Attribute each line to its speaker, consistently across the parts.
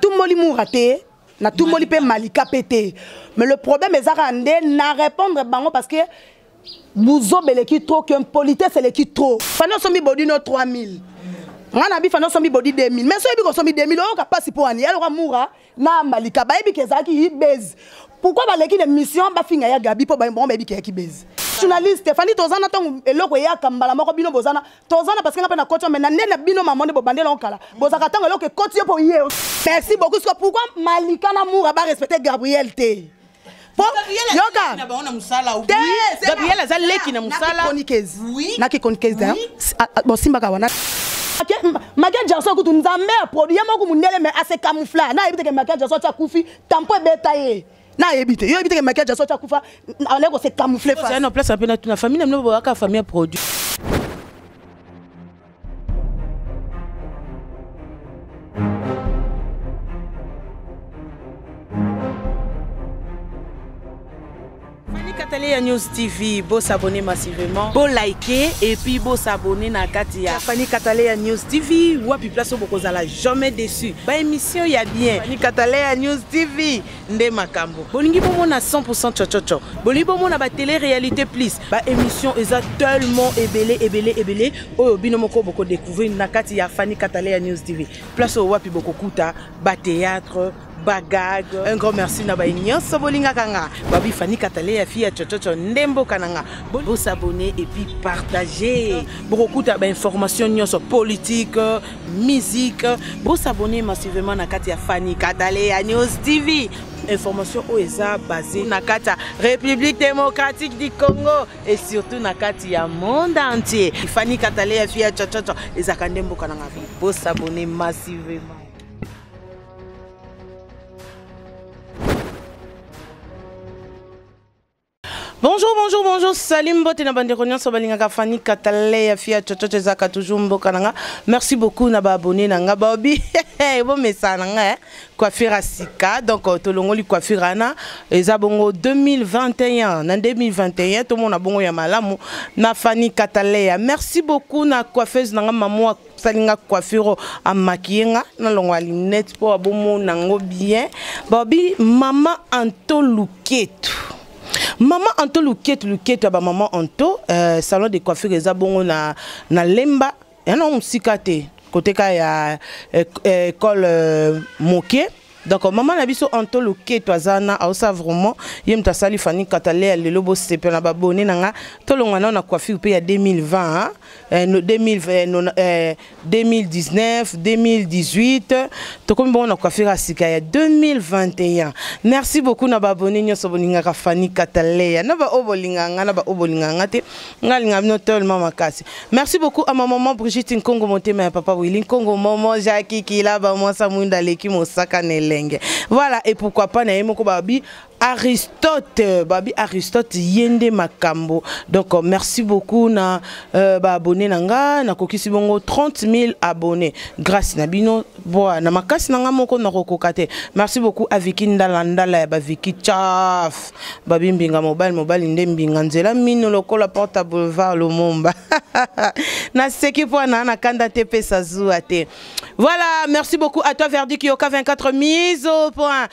Speaker 1: tumboli mura te na tumboli mpe malika mpe te mais le problème eza kaka nde na répondre bango parce que buzoba eleki trop que impolitesse eleki trop fana osombi bodino 3000 nga na bifa nosombi bodi 2000 mais soyebi kosombi 2000 oyoka mpasi mpo ani yaloka mura na malika bayebi ke ezalaki hibase pourquoi baleki na mission bafinga ya gabi mpo bango bayebi ke yaki base journaliste fani toza na ntango eloko eyaka mbala moko bino boza na toza na basika nga mpe na koti mais na nde na bino mama nde bobandela yango kala bozalaka ntango eloko ekoti yo mpo ye merci beaucoup sika pourquoi malika na mura ba respecte gabriel te yoka
Speaker 2: gabriel aza leki na mosala
Speaker 1: na kikonikezi bosimbaka wana make jarson kutu nzambe ya produit ye moko mondele me ase camoufla nayebi teke make jarson ti akufi tampo ebeta ye nayebi te yo yebi te ke makiage asoki akufa alai kose camoufle
Speaker 2: face na place ape natuna famille na bino boyaka famille ya produit ya news tv bosabone massivement bolike epuis bosabone na kati ya fani katale ya news tv wapi place oyo bokozala jamais déçu baémission ya bien fani katale ya news tv nde makambo bolingi bomona 100% chochocho bolingi bomona ba télé réalité plus ba émission eza tellement ebele ebele ebele oyo bino moko boko découvrir na kati ya Fanny Katale ya News TV place oyo wapi boko kuta ba théâtre bagag un grand merci na baye nyonso bolingaka nga babi fani katale ya fille ya chochocho nde mboka na nga bosabone epuis partage bokokuta bainformation nyonso politique musique bo s'abonner massivement na kati ya Fanny Katale ya News TV information oyo eza basée na kati ya république démocratique du congo et surtout na kati ya monde entier ifani katale ya fia chachacha ezalaka nde mboka na ngai bosabone massivement Bonjour, bonjour, bonjour. Salut mbote na bande reunion so balingaka Fanny Katale ya fia chochote zaka toujours mboka nanga. Merci beaucoup na ba abonné nanga baobi. Bo mesa nanga eh. Coiffure à sika donc euh, tolongoli coiffure ana eza bongo 2021 na 2021 to mona bongo ya malamu na Fanny Katale. Merci beaucoup na coiffeuse nanga maman sali nga coiffure amakiye nga nalongola linete mpo abomona yango bien babi mama anto luketu mama anto luketu luketu ya bamama anto euh, salon de coiffure eza bongo na, na lemba yango mosika te koteka ya eh, eh, ekole euh, moke donc mama na biso anto loketo aza wana aosa vraiment ye moto asali fani katalea lelo bosepela na babone na nga tolongwa nao na coiffure mpe ya 2020 2019 2018 tokomi bongo na coiffure ya sika ya 2021 merci beaucoup na babone nyonso bolingaka fani katalea na baoyo bolingaka nga na baoyo bolingaka nga te nga linga bino tellement makasi merci beaucoup à ma maman Brigitte Nkongo motema ya papa Willy Nkongo maman Jackie Kilaba mwasa mwinda leki mosaka na elenge voilà et pourquoi pas na ye moko babi Aristote babi Aristote yende makambo donc euh, merci beaucoup na euh, ba abonné na nga na kokisi bongo 30 000 abonnés grâce na bino boa na makasi na nga moko nakokoka te merci beaucoup aviki ndala ndala ya baviki chaf babi mbinga mobali mobali nde mbinga nzela mino lokola porte boulevard lomomba naseki mpo na na kanda te pesa zuwa te voilà merci beaucoup à toi verdict yoka 24 mise au point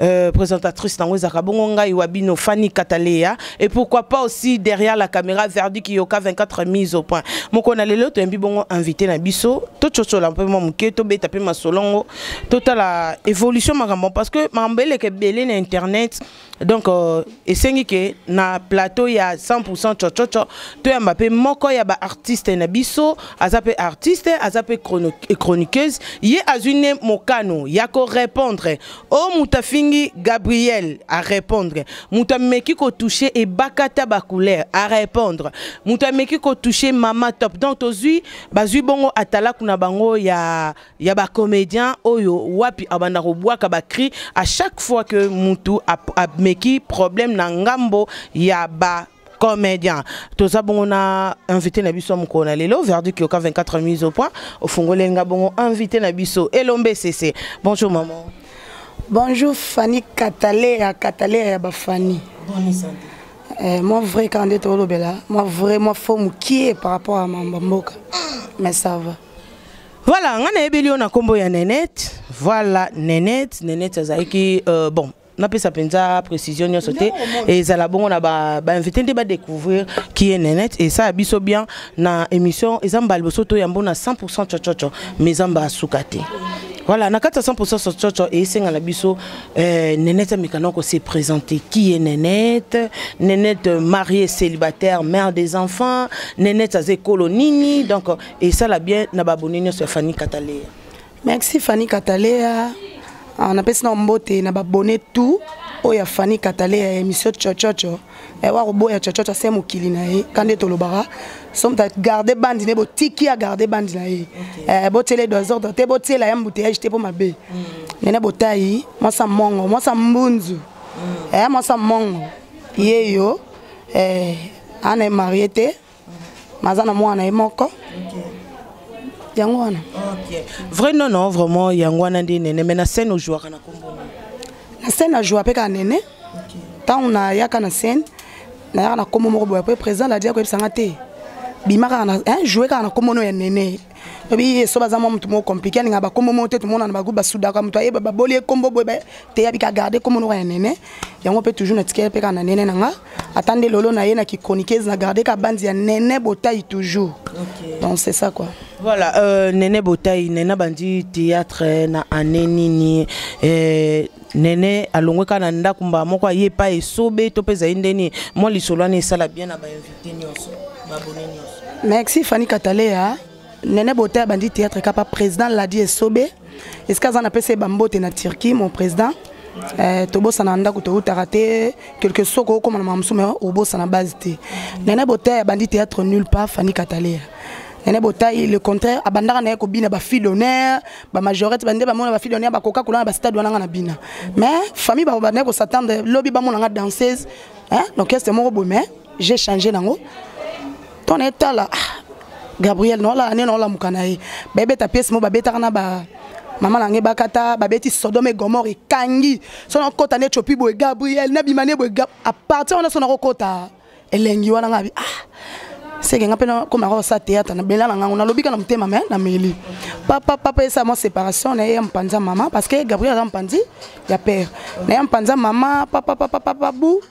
Speaker 2: Euh, présentatrice nango ezalaka bongo ngai wa bino Fanny Kataleya et pourquoi pas aussi derrière la caméra Verdi Kiyoka 24 mise au point moko na lelo toyembi bongo invité na biso totshotsola mpe mwa moke tobeta mpe masolongo totala évolution makambo parce que makambo eleka ebele na internet donc euh, esengi ke na plateau ya 100 tshotshotso toyamba mpe moko ya baartiste na biso aza mpe artiste aza mpe chroniqueuse ye azwi nde mokano ya korépondre o oh, moto afingi gabriel arépondre moto ameki kotouche ebakata bacouleur arépondre moto ameki kotouche mama top donc tozwi bazwi bongo atalaku na bango ya, ya bacomédien oyo wapi abanda kobwaka bacri à chaque fois que moto ameki problème na ngambo ya ba comedien toza bongo na invité na biso ya mokolo na lelo verdu kioka 24 mise au point ofungoli nga bongo invité na biso elombe sese bonjour maman
Speaker 1: bonjour fanny katalea katalea ya bafani eh, moi vrai kaka nde tolobela moi vrai moi fo mokie par rapport ya mamba mboka mais ça va
Speaker 2: voilà ngai nayebeli yo na nkombo ya nenete voilà nenete nenete azalaki euh, bon napesa mpenza précision nyonso te ezala bongo na bainvité nde badécouvrir qui est nenete esala biso bien na émission eza mbala liboso toyambo na 100 pourcent cococo mais eza mbala suka te voilà na kati ya 100 sococo esenga na biso euh, nenete amekana ko se présenter qui est nenete nenete euh, marié célibataire mère des enfants nenete aza ekolo nini donc esala bien na babone nyonso ya fanny kataleya
Speaker 1: merci fanny kataleya ah, napesi na mbote na babone tout oyo ya fanny kataleya ya émission chochocho eh, wa koboya chochocho ase mokili na ye ka nde tolobaka somta garde bandi nde botiki ya garde bandi na ye eh, botiela ye dosordre te botiela ye mbuteyage te mpo mabe mm. nene botai mwasa mongo mwasa mbunzu mm. eh, mwasa mongo yeyo eh, ana emarie te maza na mwana ye moko okay. yango wana okay.
Speaker 2: vrai non non vraiment yango wana nde nene mais na scène ojouaka na kombo
Speaker 1: na scène ajoua mpe kaka nene ntango okay. nayaka na scène nayaka na kombo moko boye mpe président ladi akoyebisa nga te bima kaka na joue kaka na kombo no ya nene tobi ye soba aza mwa moto moko compliqué alinga bakombo moko te tomona na bagroupe basudaka moto ayeba baboli ye kombo boye te yabi ka garde kombo noko ya nene yango mpe toujours natikeli mpe kaka na nene na nga ata nde lolo na ye na kichroniqueuse na garde ka banzi ya nene botai toujours donc c'est ça quoi
Speaker 2: voilà euh, nene botai nene abandi théâtre eh, na année nini eh, nene alongwe kaka na ndako mbaa moko aye epai esobe to mpe ezali ndeni mwa lisolo wana esala bien na bainvité
Speaker 1: merci fani katalea nene bota abandi théâtre kapa président ladi esobe esika aza napesa ye bambote na turquie mon président eh, tobosana ndako toutaka te quelque soit kokoma na mamosu me obosana base te nene bota abandi théâtre nul pas fani katalea nene botai le contraire abandaka na ye kobina bafille d'honneur bamajorete bande bamona bafille d'honneur bakoka kolana bastade wana nga na bina mais famille babandaki kosatendre lobi bamona nga danseuse l'orchestre moko boye mais j'ai changé nango to na etala ah, gabriel naolala nde naolamuka na ye babeta pièce mo babetaka na ba mama na ngai bakata babeti sodome gomor ekangi so nakokota nde copi boye gabriel nabima nde boye apartir wana so nakokota elengi wana ngai abi ah seke nga mpe nakomaka kosala théâtre nabela na ngango nalobi ka na motema me nameli papa papa esa mwa séparation na ye ya mpanza mama parce que gabriel aza mpanzi ya père na ye mpanza mama papa papa papa bu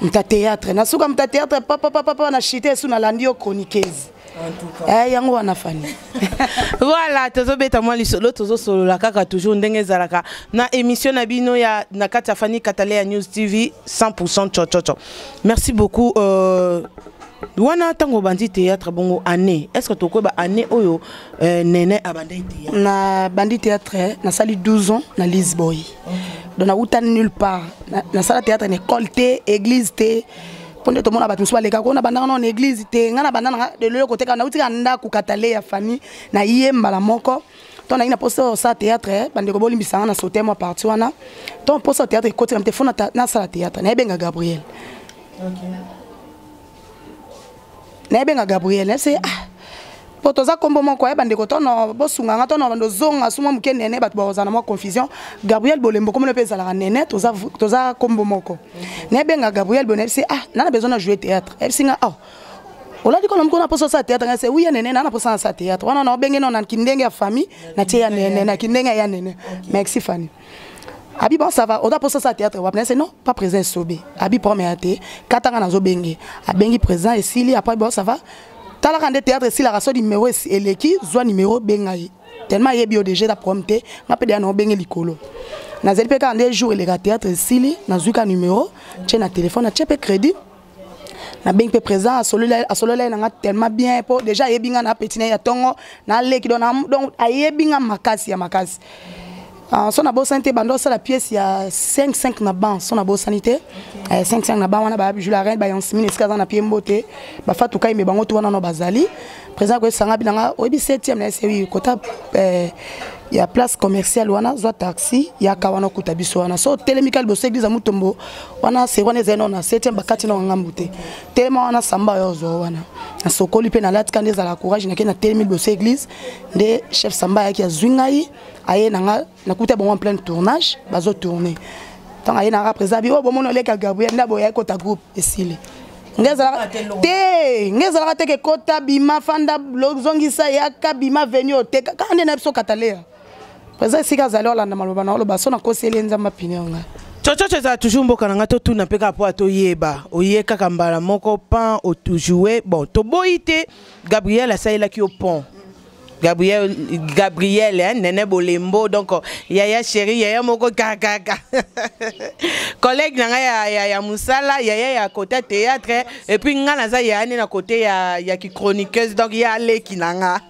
Speaker 1: mta théâtre nasuka mta théâtre papapapapa na chite esu nalandi yo chroniqueuse eh, yango wana fani
Speaker 2: voilà tozobeta mwa lisolo tozosolola kaka toujours ndenge ezalaka na émission na bino ya na kati ya fani katale ya news tv 100 cococo merci beaucoup euh... wana ntango obandi théâtre bongo année est ce que tokoyeba année oyo euh, nene abandaki théâtre
Speaker 1: na bandi théâtre eh, nasali 12 ans na lisboy okay. donc nauta nulle part nasala na théâtre na école te église te mpo nde tomona bato mosusu baleka ko nabandaka nao na église te ngai nabanda nanga lelo yo koteka nautika ndako katale ya fani na ye mbala moko to nangi na mposa osala théâtre eh, bandeko bolimbisa nga na sote mwa parti wana to mposa théâtre ekotikam te fo nasala théâtre nayebenga gabriel nayebenga gabriel nayebise ah mpo toza nkombo moko ya bandeko tono bosunga nga tono bando zonga suma moke nene bato bakozala na mwa confusion gabriel bolembo komona mpe ezalaka nene toza nkombo moko nayebenga gabriel boye nayebisi ah nana besoin na jouer théâtre ayebisi nga oh oladi kono mokona mposa osala théâtre ngai se wi ya nene nana mposa nasala théâtre wana na obenge nao na kindenge ya famille natie ya nene na kindenge ya nene merci fani abi bon ça va oza mposa asala théâtre wapi nase non pas président esobe abi problème ya te katanga nazobenge abengi président esili après bon ça va talaka nde théâtre esilaka so nimero eleki zwa nimero benga ye tellement ayebi yo déjà eza problème te nga mpe deya na obenge likolo nazali mpe kaka nde jour eleka théâtre esili nazwi ka numero tye na telefone atye mpe crédit nabengi mpe président asololi ye na nga tellement bien mpo déjà ayebi nga na apeti na ye ya ntongo naleki donc ayebi nga makasi ya makasi ah, so nabosani te bando asala pièce ya 55 na ban so nabosani te 55 eh, na ban wana babijoula reine bayansimini esika aza na pie mbote bafatukai me bango tu wana no bazali président koyebisa nga bina nga oyebi septième na ye sewi kota eh, ya place commerciale wana zwa taxi yaka wana okuta biso wana so telemi ka liboso église ya mutombo wana se wana ezali nao na septième bakati nao ngambu te telema wana samba oyo ozwa wana nasokoli mpe nalati ka nde ezala courage nake na telemi liboso église nde chef samba ayaki azwi ngai aye na nga nakuta bango en plein tournage bazo tourne ntango aye nanga président bi oyo oh, bomona oleka gabriel nde aboyaki kota groupe esili nge ezalaka te nge ezalaka te ke kota bima fanda lozongisa yaka bima veni oyo te kaka nde na biso kataleya président esika azali olanda maloba na oloba so nakoseli ye nzambe apine yo ngai
Speaker 2: cococo ezala toujours mboka na ngai totuna mpe kaka mpo atoyeba oye kaka mbala moko pan ojoue bon toboyi te gabriel asalelaki yo pont Gabriel, Gabriel hein, Nene Bolembo, donc Yaya chérie, Yaya Moko Kaka. Collègue nanga ya, ya, ya Moussala, Yaya ya côté théâtre, hein. et puis nga naza Yaya na côté ya, ya ki chroniqueuse, donc ya leki nanga.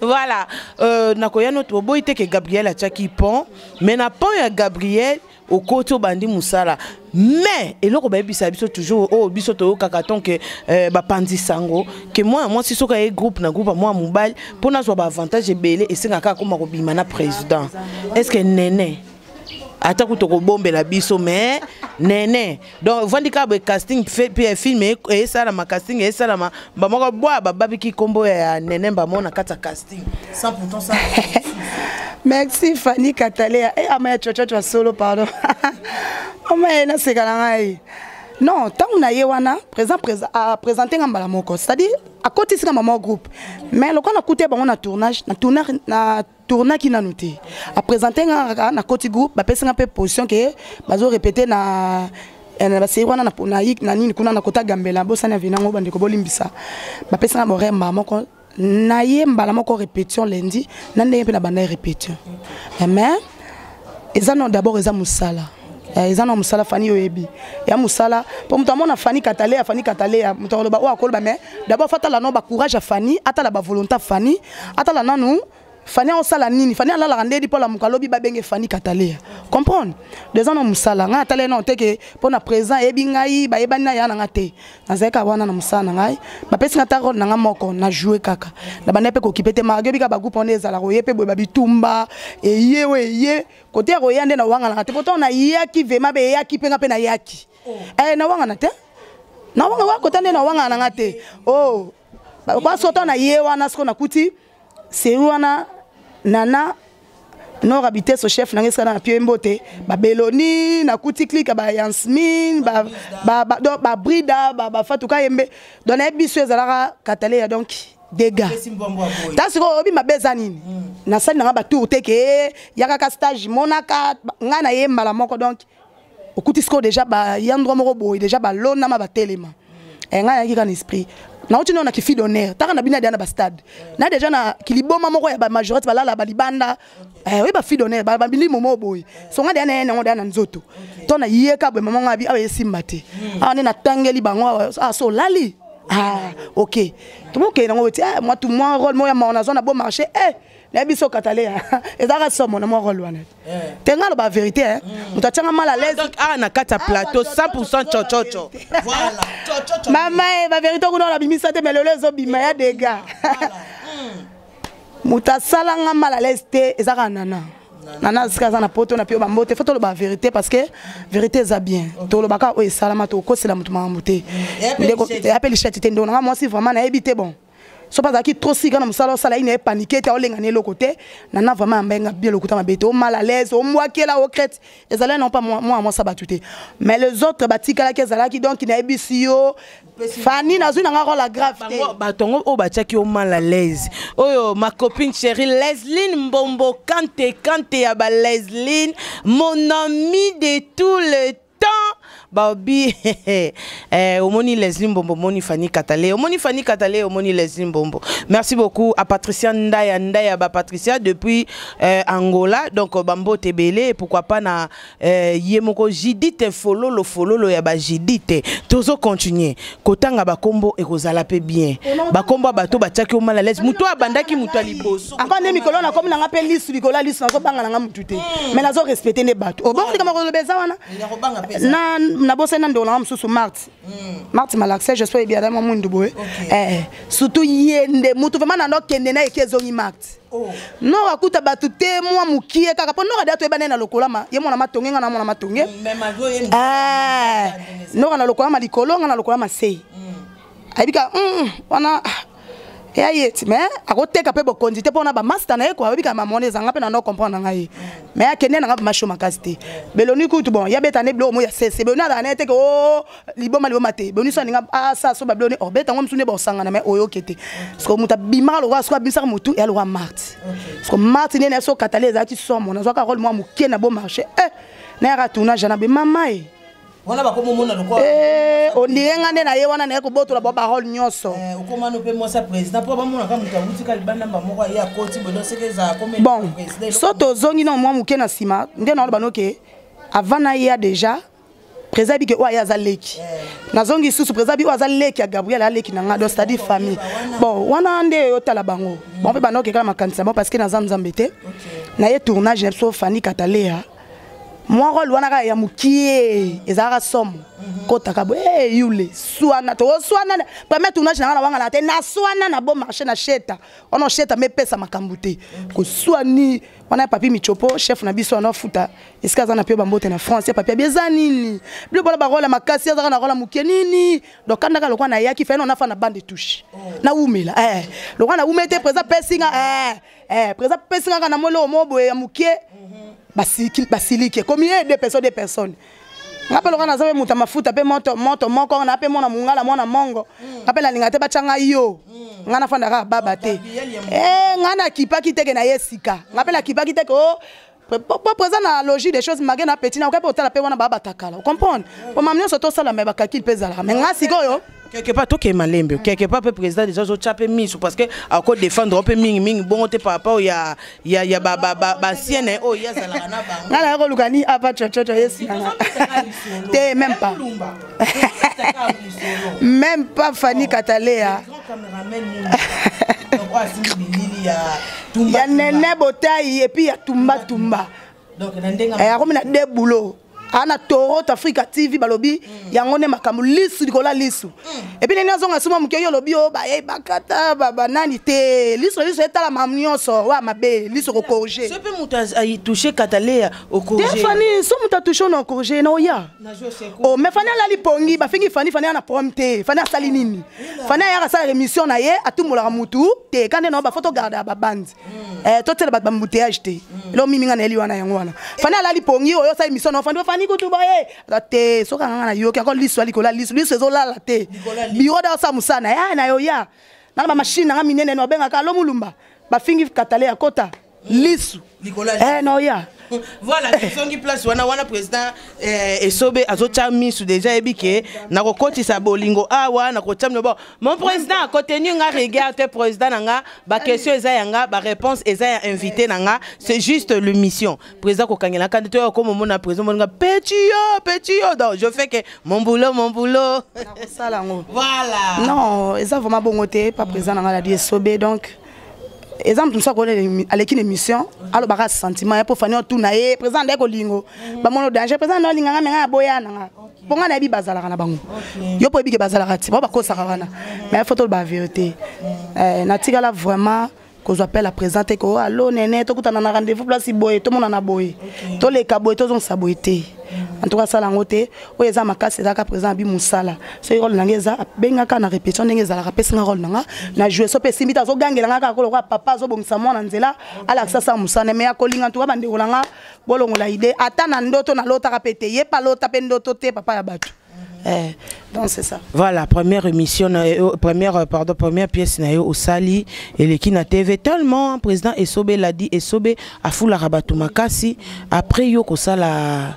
Speaker 2: voilà, euh, nakoya notre boy te que Gabriel a tchaki pont, mais na pont ya Gabriel, okoti obandi mosala mais eloko bayebisa biso toujours oyo oh, biso toyokaka tant ke euh, bapanzi sango ke mwana mwasi soki aye groupe na groupe ya mwana mobali mpo nazwa baavantage ebele esengaka akoma kobima na président est ce que nene ata kutu okobombela biso mais nene donc vandi kaka boye casting mpe film esalama casting esalama mba moko bwa bababiki nkombo ya nene mba moko na kati ya casting sans pourtant sa
Speaker 1: merci fanny katalea e eh, ama ya cococwa solo pardon ama ye naseka na ngai non ntango na ye wana présent présente nga mbala moko c'est-à-dire akotisi nga mama groupe mais lokola nakute bango na tournage na tournage na tournaki nanu te apresente nga kaka na koti groupe bapesi nga mpe position ke bazo repete na eh, na basei wana na, na, na nini kuna na kota gambela bosani aveni yango bandeko bolimbisa bapesi nga boraire mbaa moko naye mbala moko répétition lundi na ndenge mpe na bandai répétition mais eza non d'abord eza mosala Eh, eza na mosala fani yo oyebi ya mosala mpo moto amona fani kataleya fani kataleya moto akoloba oyo akoloba mais dabord fo atala nao bacourage ya fani atala bavolonta fani atala nanu fani akosala nini fani alalaka ndedi mpo alamuka alobi babenge fani kataleya comprendre de eza na mosala ngai atala ye nao te ke mpo na présent ayebi ngai bayebani na ya na ngai te nazali kaka wana na mosala na ngai bapesi ngai ata role na ngai moko na joue kaka na bandai mpe kokipe te marge oyebi kaka bagroupe wana ezalaka oye mpe boye babitumba eye oyo eye kote ya koya nde nawanganaka te pourtant nayaki vema be eyaki mpe nga mpe nayaki oh. eh, nawangana te nawanga wa kota nde nawangana na nga te o oh. kwa soto na ye wana soko nakuti seri wana nana nora biteso chef na ngai esika na pie mbote babeloni nakuti klika bayansmin babrida bafatuka yembe don nayebi biso ezalaka kataleya donki dega ta sikoyo oyebi mabe eza nini hmm. nasali nanga batour te ke eh, yakaka stage monaka ngai na ye mbala moko donc okuti sikoyo deja ya ndroit moko boye deja balonama batelema hmm. eh, ngai nayaki kaka na esprit nauti nao na kifi d'honneur taka na bino adeya na bastade na deja na kiliboma moko ya bamajorete balala balibanda Eh, oyeba fille d'honneur bamilimo moko boye songa deya na ye nango deya na nzoto to na ye ka boye mama nga abi awa esimba te mm. awa nde natangeli bango awa ah, so olali ah, ok tokokende nango ti eh, mwatu mwa role moko ya mawa nazwa na beau marché eh, nayebi so katale ezalaka somo na mwa role wana eh. te nga aloba verité eh. mm. moto atyanga mal à l'aise ah,
Speaker 2: awa na kati ya plateau 100 cococo
Speaker 1: mama e baverité kuna wana bimisa te me lelo ezobima ya dega moto asala nga mal à l'aise te eza kaka nana nana sika aza na poto na pio bambote fo toloba verité parce que verité eza bien tolobaka oyo esalama tokokosela moto makambo te ya mpe lishati te ndeko nanga mwasi vraiment nayebi te bon so mpe azalaki trop sika na mosala osala ye naye panike te aolenga na eloko te nana vraiment yambai nga bie lokuta mabe te omal à l'aise ombwakela ocrete ezalaki nango mpa mwana mwasa bato te mais les autres batikalaki ezalaki donc nayebisi yo fani nazwi na nga role ya grave te
Speaker 2: bato yango oyo batiaki yo mal à l'aise oyo ma copine chérie lesline mbombo kante kante ya ba lesline mon ami de tout le temps baobi eh, omoni lesline mbombo omoni fani katale omoni fani katale omoni lesline mbombo merci beaucoup à patricia ndaya ndaya ba patricia depuis euh, angola donc bambote ebele pourquoi pas na eh, ye moko jidite fololo fololo ya bajidite tozo continue kotanga bakombo ekozala mpe bien bakombo ya bato batiaki omala alaise moto oyo abandaki moto ya liboso
Speaker 1: apa nde mikolo wana komi nanga mpe lisu likolo ya lisu nazobanga nanga motu te hmm. mai nazo respecte nde bato obongo likama koloba eza wana nabosani na ndeko nanga mosusu marte hmm. marte malaxe je sois ebiadama mwindu boye eh, surtout ye nde motu vraimen nando kende na eki ezongi marte direct oh. nor akuta bato te mwa mokie kaka mpo nor adia toyeba naye na lokolama ye mwana matonge nga na mwana matonge eh, nora na lokolama likolo nga na lokolama sei mm. ayebi kaka mm, wana eya ye ti mais akoteka mpe bokonzi te mpo na bamasta na ye kua ayebi kaka mamona ezanga mpe na no comprendre na ngai ye mm. mais akende na ngai bamasho makasi te beloni kutu bon yabeta nde biloko mo ya sese beloni azala na ye teke o oh, liboma liboma te boniso aninga asa ah, so babilone orbeta oh, yango misuni baosangana mai oyoke te soko moto abimaka lokola soko abimisaka motu eya lokola marti soko marti nene so katali ezalaki somo nazwaka role mwa moke na bo marché e eh, nayaka tournage ana be mama e
Speaker 2: wana bakomomona lokola
Speaker 1: eh, ondire nga nde na ye wana naye kobotola ba barole nyonso
Speaker 2: eh, okomani mpe mwasi ya président mpo bamonaka moto awuti ka libanda mba moko aye akoti bodo seke ezala komeli
Speaker 1: bon so tozongi na mwa moke na nsima nde naoloba noke avant na ye ya déjà président bike oyo aye aza leki eh. nazongi lisusu président bi oyo aza leki ya gabriel aza leki na ngai donc c'est-à-dire famille bon wana nde yo otala bango mm. bango mpe banda okekala makanisi na bango parce que naza nzambe te na ye tournage na biso fani katalea mwa role wana kaka ya mokie ezalaka somo mhm. kotaka bo e eh, yule swana toswana premier tournage na ngai na wangana te naswana na bo marché na sheta wana sheta mepesa makambo te koswani wana ya papi michopo chef na biso wana ofuta esika aza na pio bambote na france ya papia bieza nini bino bola barola makasi azaka na rola moke nini donc kandaka lokola nayaki fai nona fa na bande touche nawumela eh, lokola nawumeli te présa pesinga eh, eh, présa pesingaka na moloko moko boye ya moke basiliki ekomi ye de personne de personne nga mpe lokola naza mpe moto ya mafuta mpe moto moto moko na mpe mwana mongala mwana mongo nga mpe nalinga te batya ngai yo mm. nga nafandaka baba te eh, nga nakipaki teke na ye sika nga mpe nakipaki teke o oh, propre eza na logique des choses mage na peti na okai mpe otala mpe wana babatakala ocomprendre mpo mame nyonso tosala me bakakili mpe ezalaka me ngai sikoyo
Speaker 2: quelque part tokee malembe quelque part mpe président des ozo tya mpe miso parce que ako défendre o mpe mingi mingi bongo te par rapport ya ya ya ba ba ba ba sien na oyo ya zalaka na ba
Speaker 1: nga na ko luka ni apa chochocho yesi na te même pas même pas Fanny Katalea ya nene botai epuis ya tumbatumba eh, akomi na de boulot aa na toro africa tv balobi mm. yango nde makambo lisu likolo ya lisu mm. epuis ndenge azonga suma moke yo olobi o oh, bayei bakata banani te lisu na lisu etala mamu nyonso wa mabe lisu
Speaker 2: okokorige mpe moto atouche kataleya
Speaker 1: okorige
Speaker 2: te
Speaker 1: fani so moto atouche ona okorige na oya Oh, mais fani alali pongi bafingi fani fani ana problème te fani asali nini fani ayaka asala émission na ye atumbolaka mutu te kande na bafoto garda babandi hmm. eh, totyela bato bambouteillage te hmm. elo mimi nga nayeli wana yango wana fani alali pongi oyo osala émission na fani fani kutu boye aza te soki anga nga nayoki yango liso alikola liso liso ezolala te biro da osala mosala na ya na yo ya nanga bamashine nanga minene nobengaka alo molumba bafingi katale ya kota lisu eh, noya
Speaker 2: voilà tozongi place wana wana président eh, esobe azotya misu déjà ayebi ke nakokotisa bolingo awa ah, nakotya mino bon mon président kotenu nga regard te président na nga baquestion eza ya nga baréponse eza ya invité na nga c'est juste l'émission président kokangelaka nde toya okoma omona président moninga petit yo petit yo donc je fais que mon boulot mon boulot
Speaker 1: nakosala yango
Speaker 2: voilà
Speaker 1: non eza vraiment bongo te pa président na nga ladi esobe donc eza moto mosusu akona aleki na émission alobaka sentiment ya mpo fani otuna ye président ndai kolingo mm. bamono danger président ndai olinganga me ngai aboya na nga mpo ngai nayebi bazalaka na bango yo mpo oyebike bazalaka ti bao bakosaka wana mm. mais foto oloba vérité mm. eh, natikala vraiment kozwa appel ya président te ko allo nene tokutana na rendez-vous place boye tomonana boye toleka boye tozongisa boye te en tout cas asala yango te oyo eza makasi ezalaka présent na bi mosala soki role na ngai eza abengaka na répétition ndenge ezalaka apesi nga role na nga na joue so mpe esimbi te azogangela nga kaka kolokola papa azobongisa mwana nzela alakisa sa mosana me akolinga ntuka bandeko na nga bolongola ide ata na ndoto nalotaka mpe te ye mpe alota mpe ndoto te papa ya bato Eh, donc c'est ça.
Speaker 2: Voilà, première émission, euh, première, euh, pardon, première pièce na yo osali eleki na TV tellement président Esobe l'a dit Esobe a foula rabatu makasi après yo
Speaker 1: kosala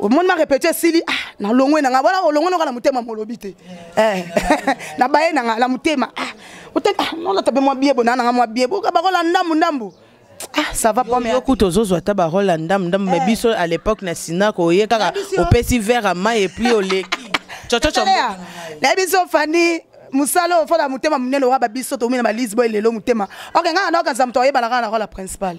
Speaker 1: omoni ma repetio esili ah, na longwe na ngai wana olongwe nanga na motema molobi te eh, na baye na ngai na motema ah, otali ah, nolata mpe mwa biye bona na ngai mwa biye boka bakola ndambu ndambu ah ça va pas mais
Speaker 2: kuto zozo ata ba rôle ndam ndam mais eh. biso à l'époque na sina ko ye
Speaker 1: kaka
Speaker 2: opesi verre à mai et puis oleki chocho
Speaker 1: chocho na biso fani mosala oyo fona motema monene oyo babiso tokomi na balise boye lelo motema oke ngai na okanisa moto ayebana kaka na role ya
Speaker 2: principale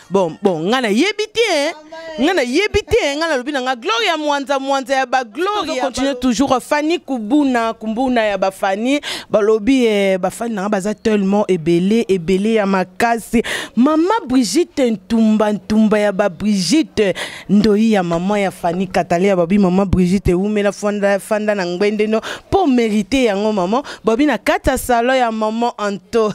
Speaker 2: bon bon ngai nayebi te eh. ngai nayebi te eh. ngai nalobi na ngai gloria mwanza mwanza ya bagloria continue toujours fani kubuna kumbuna ya bafani balobi eh, bafani na ngai baza tellement ebele ebele ya makasi mama brigite ntumba ntumba ya babrigite ndoi ya mama ya fani katale ya babi mama brigite eumela fanda, fanda na ngbende no mpo merite yango mama babi na kati ya salo ya mama anto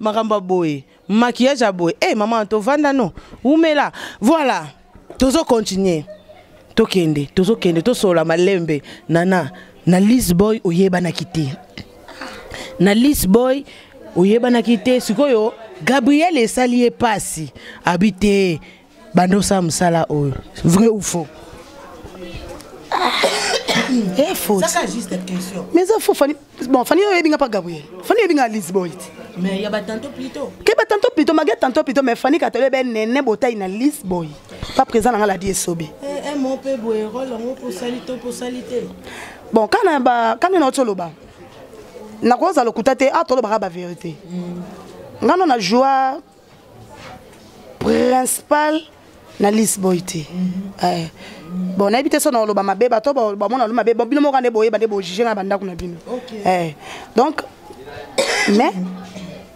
Speaker 2: makambo ya boye maquillage ya boye e eh, mama tovanda no wumela voilà tozo continue tokende tozokende tosolola malembe nana na lisboy oyebanaki te na lisboy oyebanaki te sikoyo gabriel esali ye mpasi abi te banda osala mosala oyo vrai ou faux
Speaker 1: eh, faux ça
Speaker 2: juste une question
Speaker 1: mais ça faux fani bon fani yo yebinga pas Gabriel fani yebinga Lisboy mais il y
Speaker 2: a pas tantôt plutôt
Speaker 1: que pas tantôt plutôt malgré tantôt plutôt mais fani ka tole ben nene botayi na Lisboy pas présent na la die
Speaker 2: sobe eh eh mon peu boy rôle on pour salito pour saliter
Speaker 1: bon kana ba kana na otoloba nakozala lokuta te atolobaka ah, ba vérité mm. ngano na joie principal na lise boy te eh. bon nayebi te so na oloba mabe bato bamona olo mabe bino moko nde boyeba nde bojuge nga na bandako na bino eh. donc mais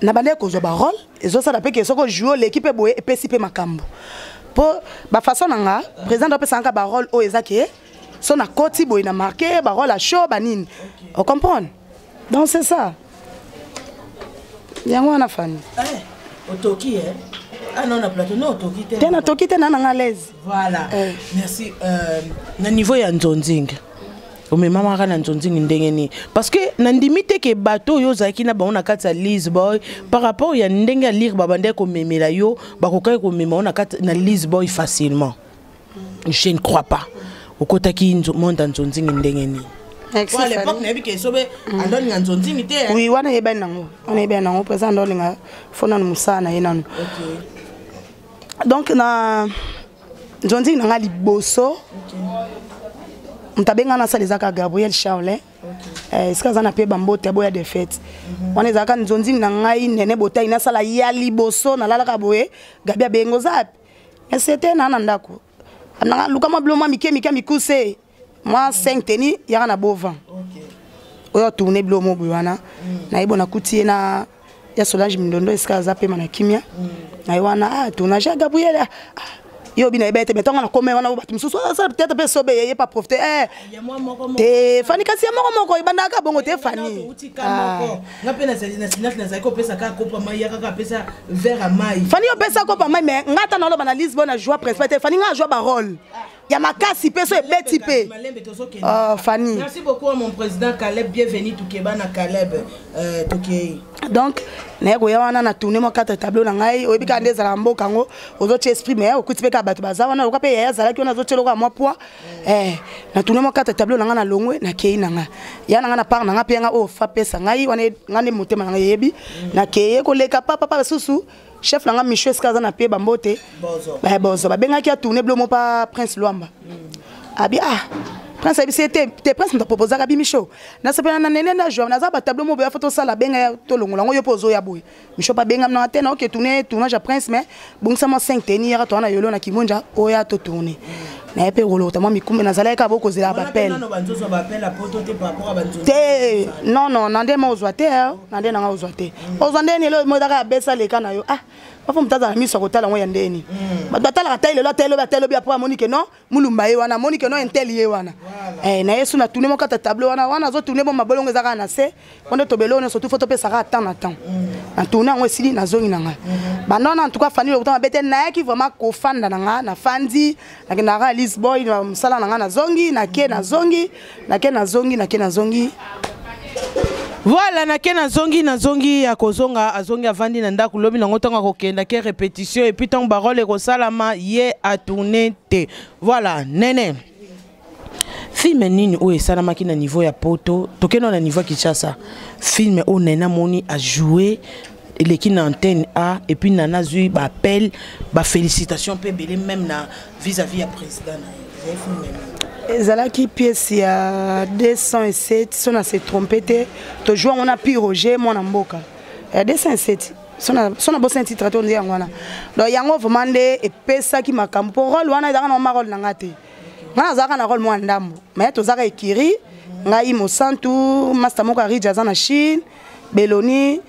Speaker 1: na bandaki kozwa barole ezosala mpe ke soki ojue oleki mpe boye epesi mpe makambo mpo bafaçon na nga président apesaka nga barole oyo eza ke so na koti boye na marke barola show banini o comprendre donc c'est ça yango wana fani eh,
Speaker 2: otoki eh? Ah non, na plateau, non, toki te.
Speaker 1: Tena toki te na na ngalaise.
Speaker 2: Voilà.
Speaker 1: Eh.
Speaker 2: Merci. Euh, na niveau ya nzonzing. omemamaka na nzonzingi ndenge nini parce que nandimi te ke bato oyo ozalaki na bango na kati ya lisboy par rapport ya ndenge ya lire babandaki komemela yo bakokaki komema yo na lisboy facilement je ne crois pas okotaki monde ya nzonzingi ndenge nini
Speaker 1: oui wana eyebani nango wana eyebani nango mpo eza ndo olinga fo nanu mosala na ye nanu donc na nzonzingi na ngai liboso moto abenga nasala ezaka gabriel charlin eh, esika aza na mpe bambote aboya defete mhm. wana ezalaka nzonzingi na ngai nene botai nasala ya liboso nalalaka boye gabi abenga oza api na sete na na ndako nanga luka mwa bilo mwa mike mike ya mikuse mwa 5 teni yaka na bovant oyo atourne bilo mo boye wana mm. naye bo nakuti ye na ya solange mindondo esika aza pema na kimia mm. naye wana ah, tournage ya gabriel ah, yo obi nayebi ete metonga nakoma wana bato mosusu asala ah, peut-être mpe sobe yeye pa profite eh. te fani kasi ya moko moko ebandaka bongo te fani
Speaker 2: nga mpe nazali na sinaki nazali kopesa kaka kopa mai ya kaka apesa vere ya mai
Speaker 1: fani opesa kopa mai mai nga ata naloba na lisbon na joie principal te fani nga ajua barole ya makasi mpe so ebeti mpe oh, fani
Speaker 2: merci beaucoup à mon président caleb bienvenu tokeba na caleb euh, tokei
Speaker 1: donc naye koya wana na tourne mwa katre tableau na ngai oyebi kaka nde ezalaka mboka yango ozotia esprit mai okuti mpe kaka bato baza wana oyoka mpe yaya azalaki wana azotia eloko ya mwa poids eh, natuna mwa kata tableau na ngai na longwe nakei na ngai ya na ngai na part na ngai mpe yanga oyo fa pesa ngai wana ngai nde motema na ngai eyebi nakeye koleka papapa basusu chef na ngai michu esika aza na mpe bambote
Speaker 2: bozo
Speaker 1: babengaki atourne blo mo pa prince lwamba mm. abi ah prince ayebisi ye te te prince moto aproposaka bimi show nasepela na nene na joa naza batableau mo boya fo tosala benga tolongola yango yo mpe ozoya boye Bishop abengam na tena ok tourner tournage ya prince mais bongisa mwa 5 teni yaka toana yolo na kimonja oya to tourner na ye mpe kolokota mwa mikumbe nazalaki kaka bokozela bapele te non non na nde ma ozwa te eh. na nde nanga ozwa te mm. ozwa ndeni elo modaka ya besa leka na yo ah bafo moto azala na miso ya kotala yango ya ndeni mm. bato batalaka tai lelo ata elobi ata elobi apo amoni ke non mulumba ye wana amoni keno intel ye wana eh, na yesu na tourne moko ata tableau wana wana azo tourne bo mabolongo eza kaka na se po nde tobele oyo nyonso tufo topesaka temps na temps mm. na tourne yango esili nazongi na ngai mm-hmm. banda wana antuka fandi lokuta mabe te nayaki vraiment kofanda na ngai nafandi nakendaka lisboy mosala na ngai nazongi nake nazongi nake nazongi nake nazongi
Speaker 2: voilà nake nazongi nazongi ya kozonga azongi avandi na ndako lobi nango ntango akokenda ke répétition epuis ntango barole ekosalama ye atourne te voilà nene filme nini oyo esalamaki na niveau ya poto tokenda na niveau ya kinshasa filme oyo nene amoni ajoue eleki na antenne a et puis nana azwi baappel bafélicitation mpe ebele même na vis-à-vis ya président na ye
Speaker 1: ezalaki pièce ya 207 so na se trompe te tojua yango na pi roger mwana mboka ya 207 so na bosani titre to nde yango wana donc yango vraiment nde epesaki makambo mpo role wana ezalaka na ma role na ngai te ngai nazalaka na role mwa ndambo mai tozalaka ekiri ngai mosantu masta moko arija aza na chine beloni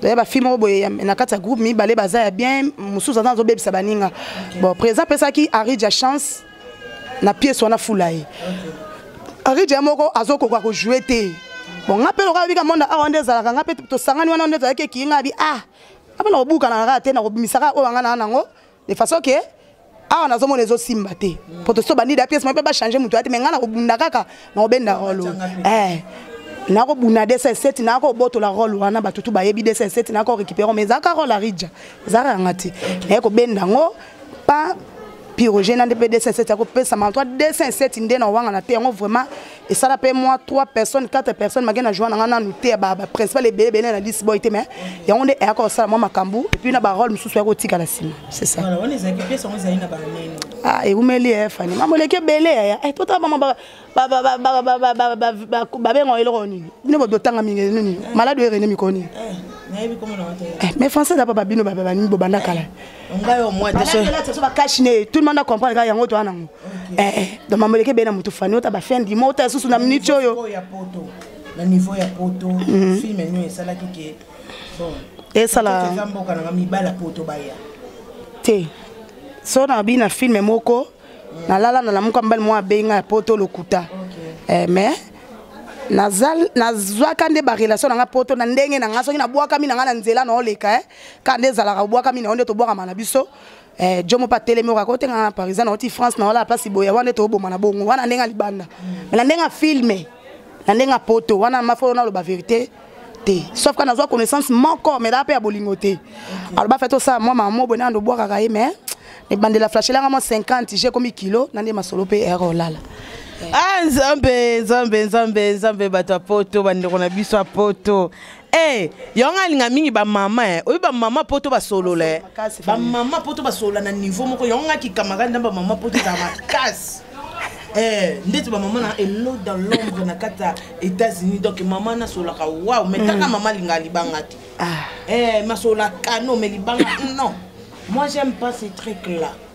Speaker 1: toya bafi moko boye na kati ya groupe mibale baza ya bien mosusu aza azobebisa baninga bon président apesaki arija chance na pièce wana fula ye arija moko azokoka kojoue te bon nga mpe lokola bika monda awa nde ezalaka nga mpe tosangani wana nde ezalaki ekiyi nga bi ah apena kobukanaka kaka te nakobimisaka oyo anga naa nango de façon que awa nazomona ezosimba te mpo tosi tobandi da pièce mape bachange moto ya te me ngai nakobunda kaka nakobenda rolo eh, nakobunda 207 nakobotola role wana bato tu bayebi 207 nakorécupere ma ezalaka role arija ezalaka yanga te naye kobenda yango pa pirogena nde mpe 207 akopesama to 207 nde na owanga na te yango vraiment esala mpe mwa 3 personnes 4 personnes make na joa na ngai nanu te ya baprincipal ebele ebele na lisi boy te mai yango nde eyaka kosala mwa makambo epuis na barole mosusu ya kotikala nsima c'est ça ah, eumeli e fani mambo eleki ebele yaya eh, totala mama babenga eloko nini bino bodotanga mingi nini maladi oyo erene mikoni eh, eh, mais français eza papa bino bobanda kala ngai au moins teso ba cash ne tout le monde a comprendre kaka yango toa nango eh, eh donc mamu eleki ebele na motu fani ota ba fin du mois ota susu na minute oyo
Speaker 2: na niveau ya poto mhm. film nio esalaki ke bon
Speaker 1: esala eza
Speaker 2: mboka nanga mibala poto baya
Speaker 1: te so na bi na film moko mhm. nalala na lamuka mbali mwa abenga ya poto lokuta eh, mais nazwaka nde barelation na nga poto na ndenge na nga soki nabwakami na nga na nzela naoleka eh? kaka nde ezalaka obwakami na yo nde tobwakama na biso eh, jomo mpe atelemi okaka otengana na parisan naoti france na olala place boya wana nde toboma na bongo wana ndenge libanda me na ndenge ya filme na ndenge ya poto wana mafolo naloba verité te sauf kaka nazwa connaissance moko me daa mpe ya bolingo te aloba fete osala mwa mamo boye nando obwakaka ye mais ebandela flashelanga mwa 50 je komi kilo na nde masolo mpe ere olala
Speaker 2: ah nzambe nzambe nzambe nzambe bato ya poto bandeko na biso ya poto Eh, yango ngai alinga mingi bamama eh. oyebi bamama poto basolola eh. bamama poto basolola na niveau moko yango ngai kikamarade na bamama poto ezala makasi Eh, ndeti bamama na elo dans l'ombre na kati ya états-unis donc mama nasololaka waw mais taka mama alingaka libanga te Eh, masolola kano mais libanga non moi j'aime pas ce truc là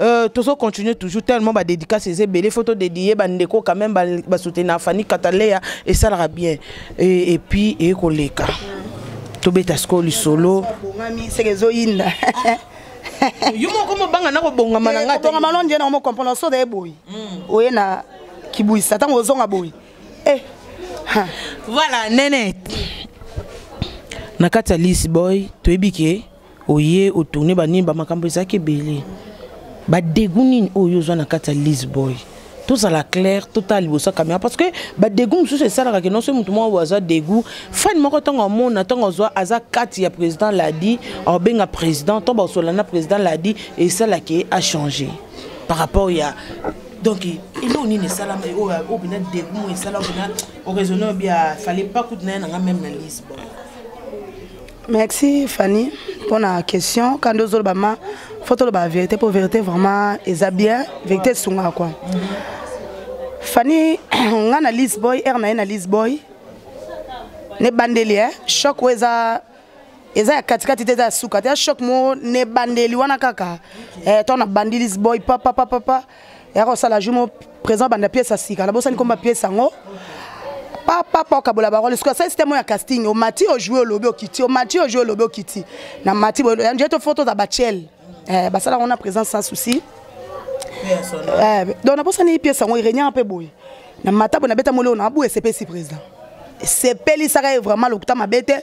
Speaker 2: Euh, tozo continuer toujours tellement ba dédicace eza ebele faut todedie bandeko quand même basoutenir fani katalea esalaka bien et, et puis eye koleka tobeta sikoyo lisolo
Speaker 1: seke ezoyinda
Speaker 2: yo moko mobanga na kobongama na ngai
Speaker 1: kobongama no ndie na omo comprendre soda ye boye hmm. oye na kibwisa ntango ozonga boye eh.
Speaker 2: voilà nenete na kati ya lisboy toyebi ke oye otourne banini bamakambo ezalaki ebele badegu nini oyo ozwa na kati ya lisboy tozala claire totala liboso ya caméra parce que badegu mosusu esalaka ke non soki motu moko aza degu fane moko ntango amona ntango azwa aza kati ya président ladi aobenga président ntango bakosola na président ladi esala ke achange par rapport ya donc eloko nini esalama oyo bina degu mo esala bina oraisonne obi afale pas kutu na ye nanga meme na lise bon
Speaker 1: merci fanny mpo na question kandi ozoloba ma fo toloba vérité mpo vérité vraiment eza bien vérité esungaka kua fanny nga na lise boy aire na ye na lise boy nebandeli e choc oyo eza eza ya katikati te eza ya suka te ya choc mo nebandeli wana kaka eh, to na bandi lise boy papapapapa pa, pa, pa, yaka osala jumo présent banda pièce ya sika nabosani komba pièce yango papa pa okabola barole soki asali systeme ya casting omati ojoue olobi okiti omati ojoue olobi okiti na mati je to foto za bachel eh, basala yango na présence sans souci eh, donc nabosani pièce yango irenia mpe boye na mata boye nabeta molio na abu esepesi président esepelisaka ye vraiment lokuta mabe te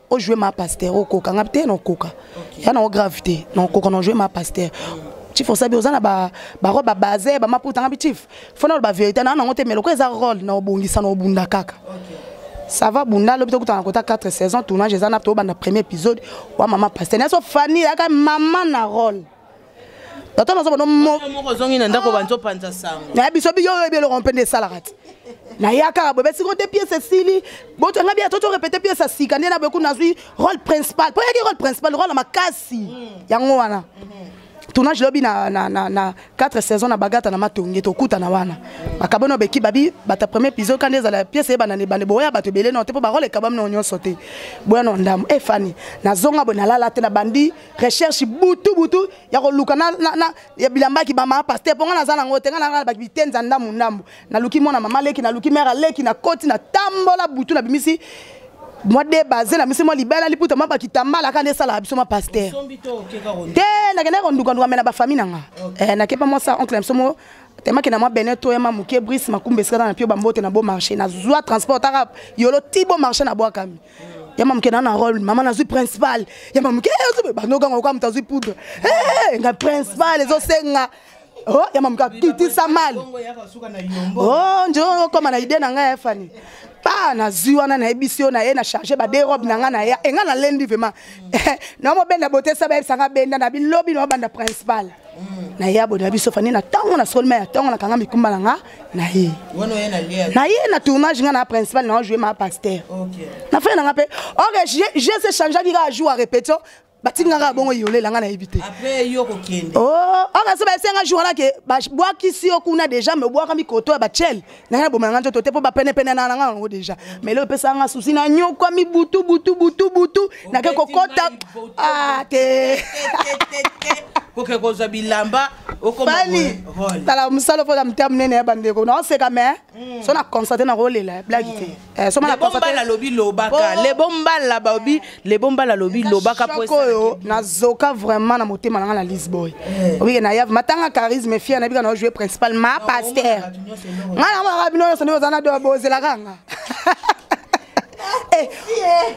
Speaker 1: o jouer ma pasteur okoka nga te nakoka ya nango grave te nakoka na jouer ma pasteur chief osabi oza na barobe ba base bamaputa nga bi chief fo na oloba verité naa nango te me lokola eza role na obongisa na obunda kaka ça va bunda lobi tokutana kota 4 saison tournage eza na tobanda premier épisode wa mama pasteur naso fani yaka mama na role tata nazo bana moko
Speaker 2: ozongi na ndako banzo panza sango
Speaker 1: na biso biyo oyo bieloko mpe nde esalaka te nayaka boye basi kote piese esili boto nga bia toto repete piese ya sika nde na boye kuna nazwi role principal mpo yaki role principal role ya makasi hmm. yango wana hmm. tournage lobi na, na, na, na 4 saison na bagata na matonge tokutana wana hmm. bakabani obeki babi bata premier épisode kanda ezala piese eyebana na ebande boya bato ebele nao te mpo barole ekabami nao nyonso te boya nao ndambo efani eh, nazonga boye nalala te na bandi recherche butu butu ya koluka na, na, na ya bilamba ya kibamba paster mpo ngai naza nango te ngai naza na bakitenza ndambu ndambu naluki mwana mama leki naluki mare aleki nakoti natambola butu nabimisi mwa de baze na misi mwa libela liputa mwa bakitambala kaka nde esalaka biso mwa paster te nakendaki kondukanduka me na bafamille na nga eh, nakepa mwa sa oncle na biso mo temaki na mwa bene to yama moke brise makumba esikata na pio bambote na bo marché nazwa transport taka yolo ti bo marché na bwakami ya mamuke na na role mama nazwi principal ya mamuke eh, bandokanga oka moto azwi poudre eh, nga principal ezosenga oh, ya mamuke akitisa mali oh, nje okoma na ide na ngai ya fani pa nazwi wana nayebisi yo na ye na charge bade robe na ngai na ye enga na lendi vraimen na mobenda botesa bayebisa ngai benda na bilobi na obanda principal mm. na ye abonela biso fani na ntango na solima ya ntango nakanga mikumba na ngai na ye na ye na tournage nga na principal na joue ma pasteur na fai na nga mpe ok je se changeaki kaka jour ya répétition batiki nga kaka bongo yolela nga nayebi te oh, ok so basenga jour wana ke babwakisi yo kuna déjà me obwaka mikoto ya bachele na nga naboma na nga nzoto te mpo bapenepene na nga yango déjà mais leo epesaka nga susi na nyokwami butu butu butu butu nake kokota ah, te
Speaker 2: koke kozwa bilamba
Speaker 1: fali tala mosala mpo na motema monene ya bandeko naoseka me hmm. so na constate nakolela blaki te hmm.
Speaker 2: eh, somalebombala alobi lobaka lebombala baobi lebombala alobi lobaka
Speaker 1: oyo nazoka vraiment na motema na ngai na lisboy eh. obike na yave matanga charisme fier nabika na ojoue principal ma paster ngai namonaka bino nyonso nde oza na do bozelaka nga eh,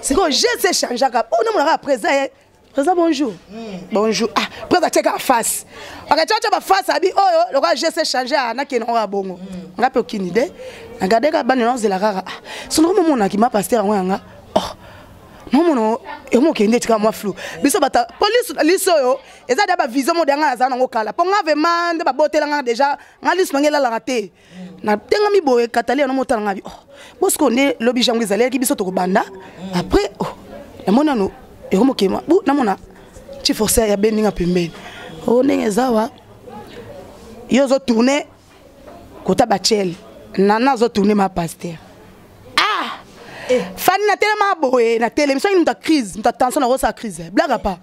Speaker 1: sikoyo je se changeaka mpo namonaka ya présent Président bonjour. Mm. Bonjour. Ah, président check la face. OK, tu as ba face abi oh, oh le roi GC changer ah, na keno ra bongo. Mm. Nga pe aucune idée. Nga de ka ba non de la rara. Ah, son nom mon na ki ma pasteur ngo nga. Oh. Mamu no e mo kende tika mwa flou. Biso bata police liso yo eza da ba vision mo danga za na ngo kala. Po nga vraiment nde ba botela nga déjà nga liso ngela la raté. na tengami boye katali yango motala ngabi oh bosiko nde lobi jango ezalaki biso tokobanda mm. après oh namoni nanu ekomokema bu namona ti forcer ya bendi nga pembeni o oh, ndenge eza wa yo ozotourne kota bachele nana azotourne ma paster ah eh. fani natelema boye natelemi soki moto ya crise moto ya tension nakosala crise blague apa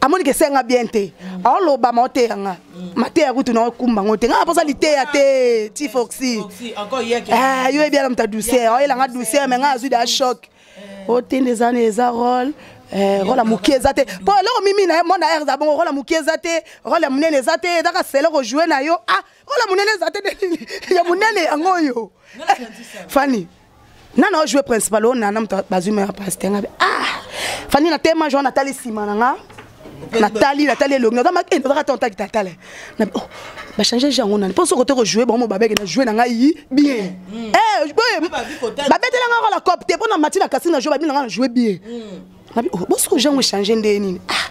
Speaker 1: amoni ke senga bien te aoloba ma oteya nga mateya kutu na okumba ngo te nga naposa liteya te ti foxy eh, yo ebiala moto ya douceur oyela nga douceur me nga azwi da choc otende eza na eza role eh, role ya moke eza te mpo eloko mimi na ye mwana air eza bongo role ya moke eza te role ya monene eza te ezaka sele kojoue na yo ah role ya monene eza te ya monene yango oyo fani nana ojue principal oyo nana moto bazwi ma ya paster ngabe ah fandi na tema jour natali nsima na nga natali natali elongi nazamaki nazaka ta otaki tatala bachange je yango nani mpo soki ote kojoue bango babeke na joue na ngai bien hmm. eh, babetela nga kola cope te mpo na mati na kasi na joue babi na nga na joue bien hmm. oh, bosoki jango echange nde nini ah,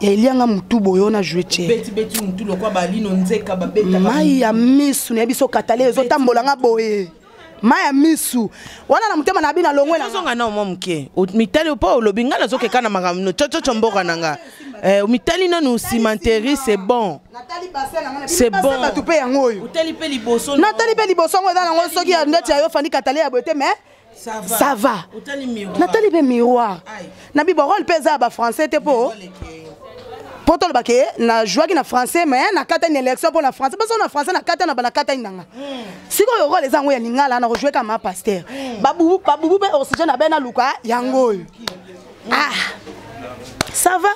Speaker 1: ya elianga motu boyo na joue cemai ya misu na ya biso katale ezotambola nga boye ma ya misu wana na motema na bino alongwe
Speaker 2: nazonga nao mwa moke mitali mpo olobi ngai nazokeka na makambo no cococo mboka na nga eh, mitali nanu cimenterie c'est bon c'est bon
Speaker 1: bato mpe yango oyo natali mpe liboso yango eza nango soki ndeti ya yo fandi katale ya boye te mais ça va natali mpe miroir na bibo role mpe eza ya bafrançais te mpo mpo toloba ke najwaki na français mais nakatani élection mpo na français baso na français nakata na banakatani nanga hmm. sikoyo role eza yango ya lingala nakojwe ka ma paster hmm. babubu mpe oxygène abe naluka yango oyo hmm. ah ça va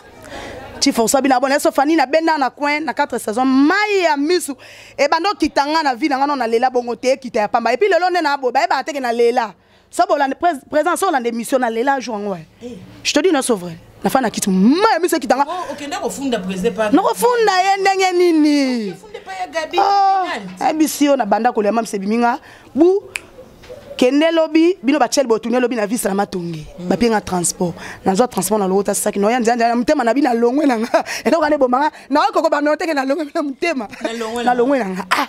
Speaker 1: tiforsa bino abona eso fani na benda na coin na 4 saison mai ya misu ebanda okita nga na vie na nga no na lela bongo te ekita ya pamba epuis lelo nde na boye bayebaka teke na lela so bolande présent so olande émission na lela jour yango eh. je te dis non c'est vrai na fa na kiti ma ya miso ekitanga oh, okende kofunda président pa nakofunda ye ndenge nini oh, ebisi yo na banda kolia mamisa ebimi nga bu kende lobi bino bachel botuni lobi na visa na matonge mm. bapie nga transport nazwa transport na lokota saki noya nzanja na motema na bino alongwe na nga eloko wana ebomanga naoki kokobamela oteke nalongwe na motema nalongwe na
Speaker 2: nga ah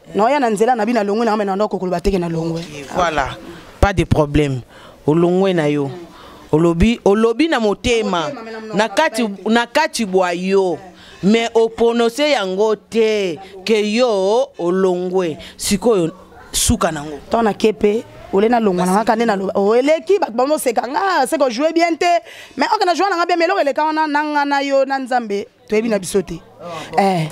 Speaker 1: na
Speaker 2: oya na
Speaker 1: nzela na bina longwe na ngame na ndako koloba teke na longwe
Speaker 2: voilà pas de problème olongwe na yo olobi olobi na motema na kati na kati bwa yo mais oprononce yango te ke yo olongwe sikoyo suka nango
Speaker 1: ntango nake mpe ole nalongwa na ngaka nde naloba oleki bato bamoseka nga seke ojoue bien te mais oke na joue na nga bien mais eloko eleka wana na nga na yo na nzambe toyebi na biso te eh.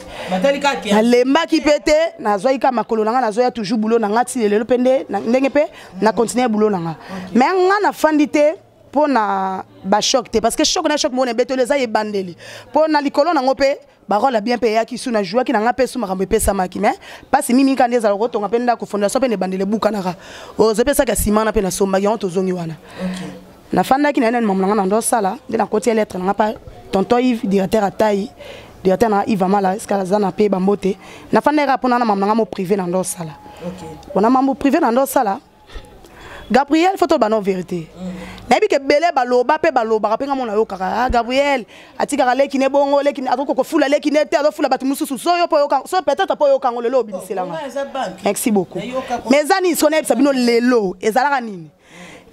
Speaker 1: nalembaki mpe te nazwaki ka makolo na ngai nazoya toujours boulot na ngai ti lelo mpe nde ndenge mpe na continue boulot na ngai mais ngai nafandi te mpo na bachoc te parce que choc na choc moko na ebetoli eza ebandeli mpo na likolo nango mpe barole ya bien mpe eyaki su na jouaki na ngai mpe su makambo epesamaki mais mpasi mimi nka nde ezalaka kotonga mpe ndako fondation mpe na ebandeli ebukanaka ozopesaki ya simana mpe nasombaki yango tozongi wana nafandaki na ye nani mamu na ngai na ndo osala nde nakoti ye lettre na ngai pa tonton ive directeur atai directeur na ngai ive amala eske aza na mpe bambo te nafandaki kaka mpona na mamu na ngai mo privé na ndo osala mpona mambo privé na ndo osala gabriel fo toloba no verité mm. nayebi ke ebele baloba mpe balobaka mpe nga mona yokaka ah, gabriel atikaka leki ne bongo leki akoki kofula leki ne te azofula bato mosusu so yo so peut-être mpo oyokango lelo obimiselanga merci beaucoup mais eza nini so nayebisa bino lelo ezalaka nini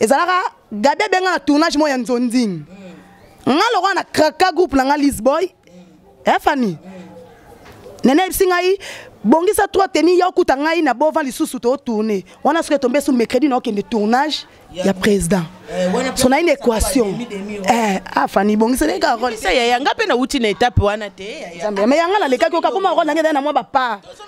Speaker 1: ezalaka gabi abenga na tournage moko ya nzonzing nga lokola na kraka groupe na nga lisboy e eh, fani nene ayebisi ngai bongisa trois teni ya okuta ngai na bovan lisusu totourne wana soki etombe su mercredi naokende tournage ya président eh, so na une équation eh, afani ah, bongisa ndenge
Speaker 2: kaka role yanga mpe nauti na étape wana te
Speaker 1: yanga nalekaki okakoma role nange ezali na mwa bapart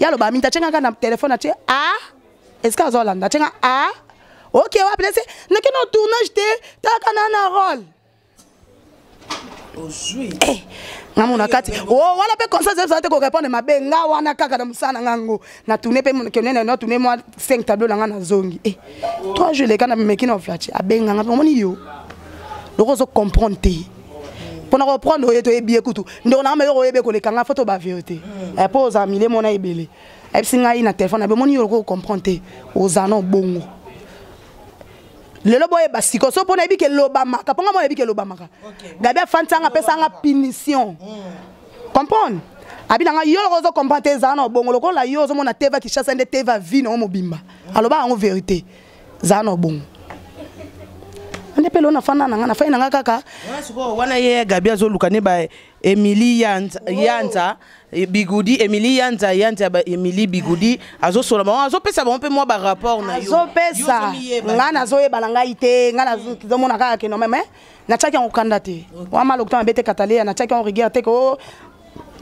Speaker 1: ya loba minta chenga kana telefone atie a ah, eske azolanda chenga a ah, ok wapi lese nake na tournage te taka na na role eh, nga mona kati oh, wana mpe conseil ezali te korépondre mabe nga wana kaka na mosala na nga yango na tourne mpe monokionene na tourne mwa 5 tableau na nga nazongi e eh, trois jours leka na mimeki na oflace abenganga mpe omoni yo loko ozo comprendre te pona ko prendre oye toyebi ye kutu ndeko na ngai oyebi koleka ngai foto ba verité mm. eh, po oza mile mona ebele ayebisi ngai na telefone na bomoni yoloko comprendre te oza na bongo lelo boyeba siko so mpo nayebi ke elobamaka mpo ngai mo nayebi ke elobamaka gabi afandisa nga apesa nga punition mm. comprendre abi na ngai yo loko ozo comprendre te ezala na obongo lokola yo ozomona teva kishasa nde teva vi na yo mobimba mm. aloba yango verité zala na obongo nde mpe lelo nafanda na ngai nafai na ngai kaka
Speaker 2: wana ye gabi azoluka nde ba emili yanza, oh. yanza eh, bigudi emili yanza yanza ya emili bigudi azosola bango azopesa bango mpe mwa barapport na
Speaker 1: yoazopesa ngai nazoyebana ngai te ngai nazomona kaka keno meme natiaki yango kanda te wama lokuta mabe te kataleya natiaki yango rigueur te ko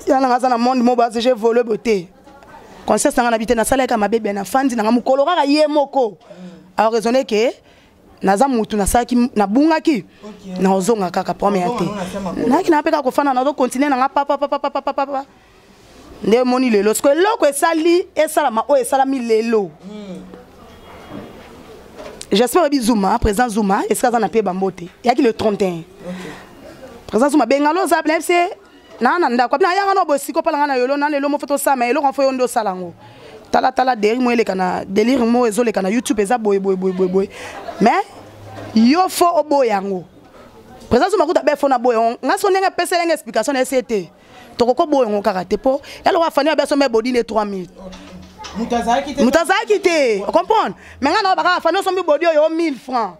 Speaker 1: yana ngai aza na monde mo base je vole bote conscience na nga na bite nasalaka mabe bia na fandi na nga mokolo kaka ye moko alors raisonne ke naza mutu nasalaki nabungaki naozonga kaka problème ya te nayaki na mpe kaka kofanda nazo continue na nga papapapapapapa nde omoni lelo siko eloko esali esalama oyo esalami lelo hmm. j'espère oyebi zuma président zuma esika aza na mpe bambote yaki le 31 président zuma bengalo oza bnfc na na ndako na yanga no bosiko pala ngana yolo na lelo mo foto sama eloko mfo yo ndo sala ngo tala tala deri mo eleka na delire mo ezoleka na youtube eza boye boye boye boye mais yo fo oboya ngo présence makuta befo na boye nga so ndenge pesa yanga explication na ese te tokoki oboya ngo kaka te mpo yaloka afani ya biaso me bodi ne 3 minutes moto azalaki te ocomprendre me ngai nao bakaka afani osombi bodi oyo 1000 francs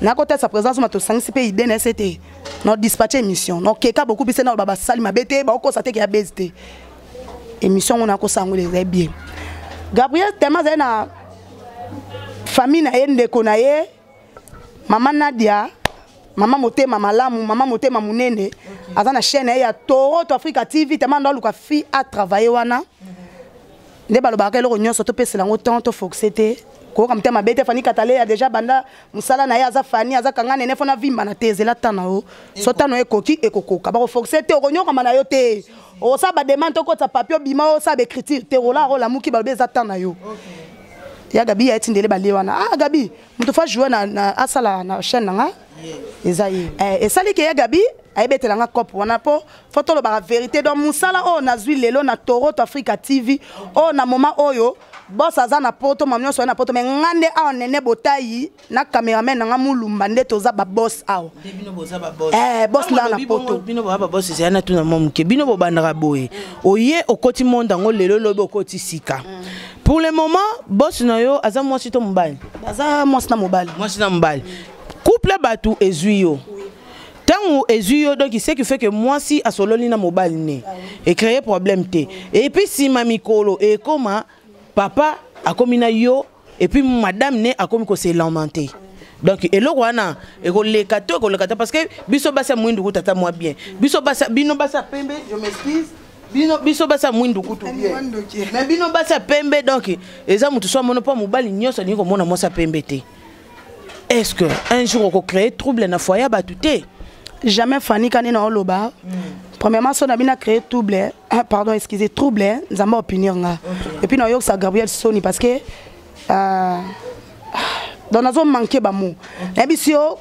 Speaker 1: nakotesa présence ma tosangisi mpe ide na ese te na dispatche émission na okeka bokubisa na loba basali mabe te baokosa teke ya base te émission yango nakosa yango ezali bien gabriel tema azali na famille na ye ndeko na ye mama nadia mama motema malamu mama motema monene aza na chaîne ya ye ya toronto africa tv tema ndo aluka fille atravaille wana nde balobaka eloko nyonso topesela yango temps tofoxe te koyoka motema mabe te fani katale ya deja banda musala na ye aza fani aza kanga nene fona vimba na te ezela tan na yo so tan na yo ekoki ekokoka bakoforce te okonyokama na yo te osala bademande okotisa papie obima osala baécriture te olara olamuki balobi eza tan na yo ya gabi ya etindele balie wana ah gabi moto fa joue na, na asala na chaîne na nga eza ye eh, esali ke ya gabi ayebetela nga cope wana mpo fo tolobaka verité donc mosala oyo nazwi lelo na toronto africa tv oyo na moma oyo bos aza na poto mam nyonso aye na poto mai nga nde awa nene botai na cameraman na nga molumba nde toza babos awa eh, bos laa na poto
Speaker 2: bino boza babos ezali na tuna mwa moke bino bobandaka boye oye okoti monde yango lelo lobi okoti sika mm. pour le moment boss na yo aza mwasi to mobali
Speaker 1: aza mwasi na mobali
Speaker 2: mwasi na mobali couple bato ezwi yo ntango ezwi yo donc ce qui fait que mwasi asololi na mobali ne ecreye problème te epuis nsima mikolo ekoma papa akomi na yo epuis madame ne akomi kose lamenter donc eloko wana ekoleka to ekoleka te parce que biso basi ya mwindu kuta ata mwa bien biso basi bino basi ya pembe je m'excuse bino biso basi ya mwindu kutu bien mais bino basi ya pembe donc eza moto so amono mpo mobali nyonso alingi komona mwasi ya pembe te est ce que un jour okocree trouble na foyer ya bato te
Speaker 1: jamais fani kani na oloba mm. premièrement so na bino acree trouble eh, pardon excuse trouble eh, nzambe opinir nga okay. epuis nayookisa gabriel soni parce que euh, donc nazo manke bamo nayebi si yo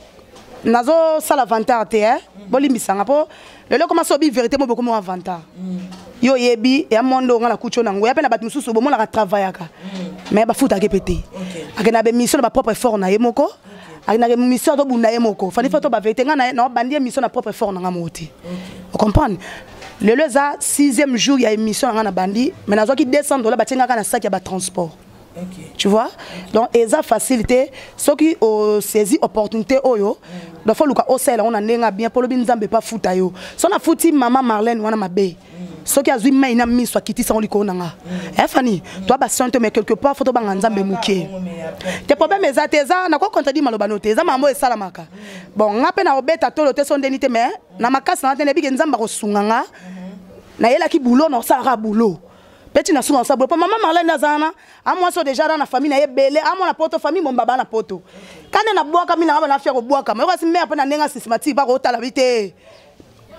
Speaker 1: nazosala vantard te eh? bolimbisa nga mpo lelo koma sobi verité mo bokoma wa vanta mm. yo oyebi ya mondo nga na kucho nango ya pe na bato mosusu bomonaka travaillaka mm. mais bafutaka mpe te akenda na bemission na bapropre effort na ye moko akendaka mission azobunda ye moko fandi mm. fa to baverité nga na bandi émission na propre effort na nga moko te ocomprendre lelo eza sixième jour ya émission na nga na bandi mais nazwaki 200 dollars batie ngaka na saki ya batransport Okay. Tu vois okay. Donc, eza facilité. Ce qui euh, saisit opportunité, oyo. Mm. Donc, faut luka osela, on a nenga bien. Polo bin zambe pas fouta yo. Son a fouti maman Marlène, wana ma baie. soki azwi mai na miso akitisi yango likolo na nga e eh, fani toa basante mais quelque part fo tobanga nzambe moke te problème eza te eza nakoki contredire maloba no te eza mambo esalamaka bon nga mpe nakobeta tolo te so ndeni te mais na makasi na nga te nayebike nzambe akosunga nga nayelaki boulot na osalaka boulot peti na sunga osa boye mpo mama marlene nde aza wana amwasi oyo deja aza na famille na ye ebele amwana poto famille momba baa na poto kande na bwakami nanga bana afya kobwakama yokasi mare mpe na ndenge asystematique bakotala bi te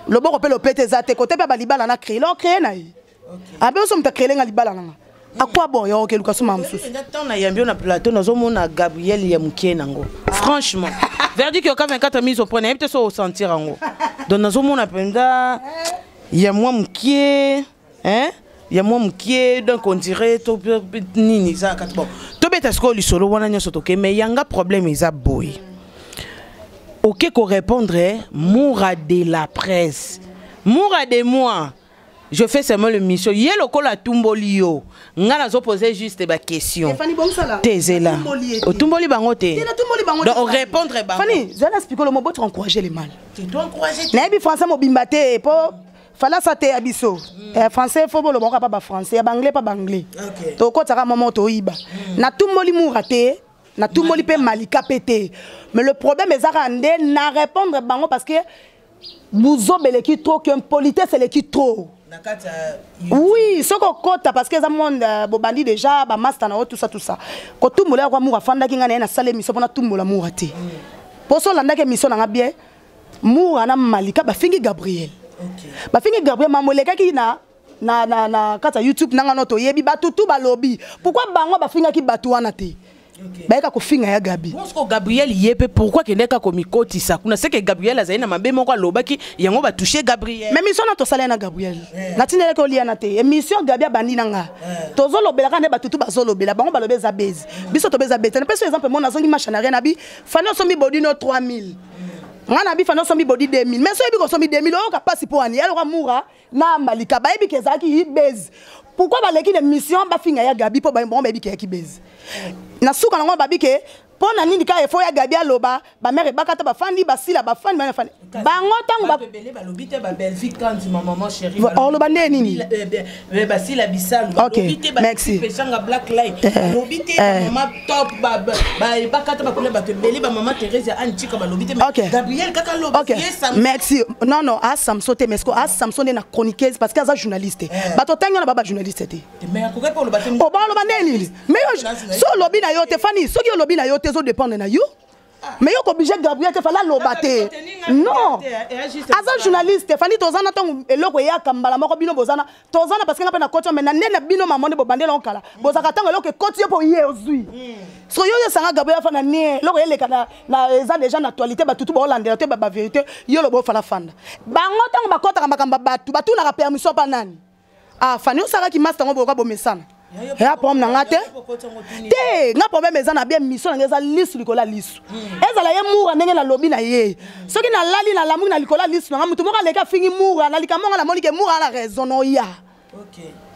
Speaker 1: loboko mpe lopete eza te kote mpe balibala na créele ocrée na ye abe oso moto akréele nga libala nanga akwa boye oke luka suma mosusu
Speaker 2: ntango nayambi yo na plateau nazomona gabriel ya mokie nango franchement verdict yoka 24 mise au point nayebi te so osentir yango donc nazomona mpenza ya mwa mokie hein ya mwa mokie donc on dirait to nini eza kati bon tobeta sikoyo lisolo wana nyonso toke mais yanga problème eza boye oke korépondre moura de la presse moura de moi je fais seulement le mission ye lokola atumboli yo ngai nazopose juste baquestion te ezela otumboli bango te donc orépondre bango
Speaker 1: fani zala spikolo moboti encourage le mal nayebi français mobimba te po falasi ateya biso mm. eh, français fo boloba kaka mpa bafrançais ya baanglais mpa baanglais okay. tokotaka momo toyiba mm. natumboli mura te natumboli mpe malika mpe te mais le problème eza kaka nde na répondre bango parce que buzoba eleki trop que impolitesse eleki trop oui soki okota parce que eza monde euh, bobandi déjà bamasta na yo tout ça tout ça kotumbola yakwa mura afandaki ngai na ye nasala émission mpo natumbola mura te mposo mm. olandaki émission na ngai bien mura na malika bafingi gabriel okay. bafingi gabriel mambo elekaki na na, na, na kati ya youtube nanga no toyebi bato tu balobi pourkui bango bafingaki bato wana te Okay. bayeka kofinga ya gabi
Speaker 2: osko gabriel ye mpe pourkui akendaka komikotisa kuna seke gabriel azali na mabe moko alobaki yango batouche gabriel
Speaker 1: ma émission na tosalai na gabriel yeah. Eh. natindelaki oliana te émission gabi abandi na nga yeah. Eh. tozolobelaka nde batutu bazolobela bango balobi eza bezi biso tobe eza bezi napesi exemple mona azongi machanare na bi fani osombi bodino 3000 nga na bifa nosombi bodi 2000 mais soyebi kosombi 2000 oyoka mpasi mpo ani yaloka mura na malika bayebi ke ezalaki hibase pourquoi baleki na mission bafinga ya gabi mpo bango bayebi ke yaki base na suka nango babi ke mpo na nini kaka efo ya gabi aloba bamere ebakata bafandi basila bafandi bana bafandi bango ntango oloba nde nini eh, Eh,
Speaker 2: basila bisalu balobi te bapesanga black line eh, balobi te eh. bamama top bakata bakuna bato ebele bamama theresia antika balobi te gabriel kaka
Speaker 1: lobimerci non non a samson te mesco a samson nde na chroniqueuse parce que aza journaliste bato otangi wana baba journaliste te obaloba nde nini mais so olobi na yo te fani soki olobi na yo te ezo dépendre na yo mais yo koblige gabriel te fali aloba te non aza journaliste fali toza na ntango eloko eyaka mbala moko bino boza na toza na parce nga mpe na koti mai na nde na bino mamo nde bobandi eloko kala mm. bozalaka ntango eloko ekoti yo mpo ye ozwi mm. so yo yosanga gabriel afanda ne eloko eleka eza déjà na actualité batutu baolandela te bavérité yo lobo ofala fanda bango ntango bakotaka makambo ya bato batunaka permission mpa nani ah fani osalaki masi tango boyoka bomesana ya problème na nga te te nga problème eza na bie miso na nga eza lisu likolo ya lisu hmm. ezala ye mura ndenge nalobi na ye hmm. soki nalali nalamuki na likolo ya lisu na nga motu moko aleki afingi mura na likambo nga namoni ke mura na raison noya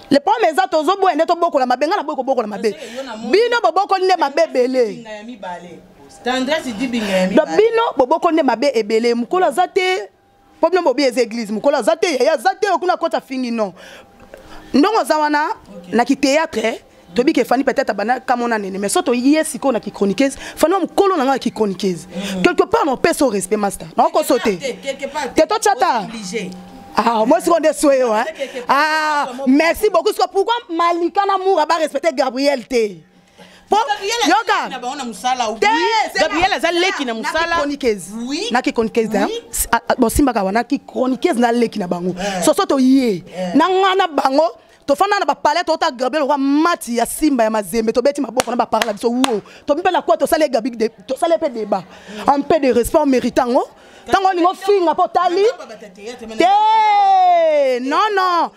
Speaker 1: le problème eza tozoboya nde tobokola mabe nga naboyi kobokola mabe bino bobokoli nde mabe ebele bino bobokoli nde mabe ebele mokolo aza te problème bobi eza église mokolo aza te yaya aza te okuna koti afingi non ndongo aza wana na kithéâtre eh. toyebi ke fani peut-être abanda kamona nene mais so toye sikoyo na kichroniqueuse fani wa mokolo na ngai ya kichroniqueuse mm. quelque part na opesa o respect master na okoso te te totyata Ah, moi, c'est qu'on est souhaité. Hein? Ah, merci beaucoup. Pourquoi Malika Namour a respecté Gabriel T?
Speaker 2: gabriel aza leki na
Speaker 1: mosalanaki chroniqueuse ah, ah, ah, bosimbaka wana ki chroniqueuse na leki na bango eh. soso toye eh. na ngai na bango tofanda na bapale tota gabriel oka mati ya simba ya mazembe tobeti maboko na bapare na biso wo tomipe na kua tosali egabi tosali mpe débat un peu de respect mérite yango ntango olingi ofinga mpo otali te non non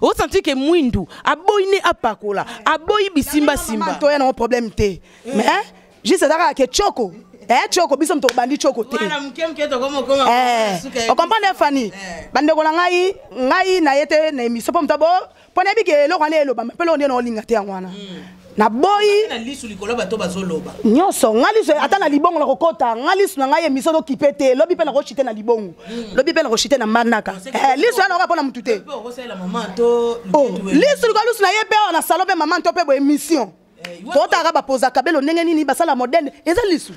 Speaker 1: o
Speaker 2: sentir que mwindu aboyi ne apakola aboyi bisimba
Speaker 1: simba to ya na problème te mais juste azaka ke choko eh choko biso moto obandi choko te
Speaker 2: okomprendre
Speaker 1: eh, fani eh. bandeko na ngai ngai na ye te na émission mpo moto bo mpo nayebi ke eloko wana elobama mpe eloko nde naolinga te yango wana hmm. naboyi
Speaker 2: na lisu likolo bato bazoloba
Speaker 1: nyonso ngai lisu ata na libongo nakokota ngai lisu na ngai emission nokipe te lobi mpe nakoshite na libongo hmm. lobi mpe nakoshite na manaka eh, lisu yana oka mpo na motu te oh, lisu likolo lisu na ye mpe awa na salo mpe mama nto mpe bo émission eh, totaka bapoza kabelo ndenge nini basala moderne eza lisu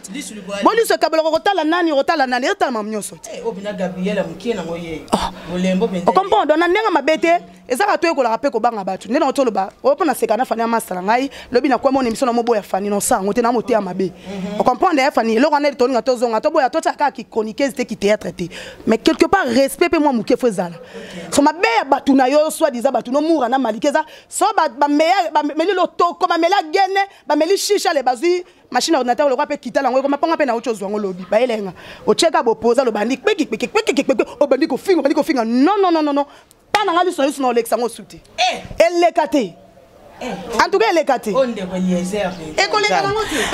Speaker 1: bo lisu ekabelo kokotala nani okotala nani ezotalama nyonso te
Speaker 2: eh, oh,
Speaker 1: okompondo na ndenge mabe te ezaka toyekolaka mpe kobanga bato nde nao toloba oyo mpo naseka na fani ya masta na ngai lobi nakwami ona émission na moboya fani nosango te na moteya mabe mhm. ocomprendre ya fani eloko wana ete tolinga tozonga toboya totya kaka kichroniquese te kithéâtre te mais quelque part respect mpe mwa moke fo ezala so mabe ya bato na yo soit disa bato nomura na maliki eza so bameli lotoko bameli agene bameli shisha le bazwi machine ya ordinateur lokola mpe kita nango ekoma mpanga mpe na oco ozwango lobi bayelenga otyeka bopoza lobandi kpekikpekikpekikpeki obandi kofinga obandi kofinga non non non non Tana nga liso liso na olekisa ngo suti.
Speaker 2: Eh.
Speaker 1: Eleka te. Eh. En tout cas,
Speaker 2: elle
Speaker 1: est gâtée. Oh,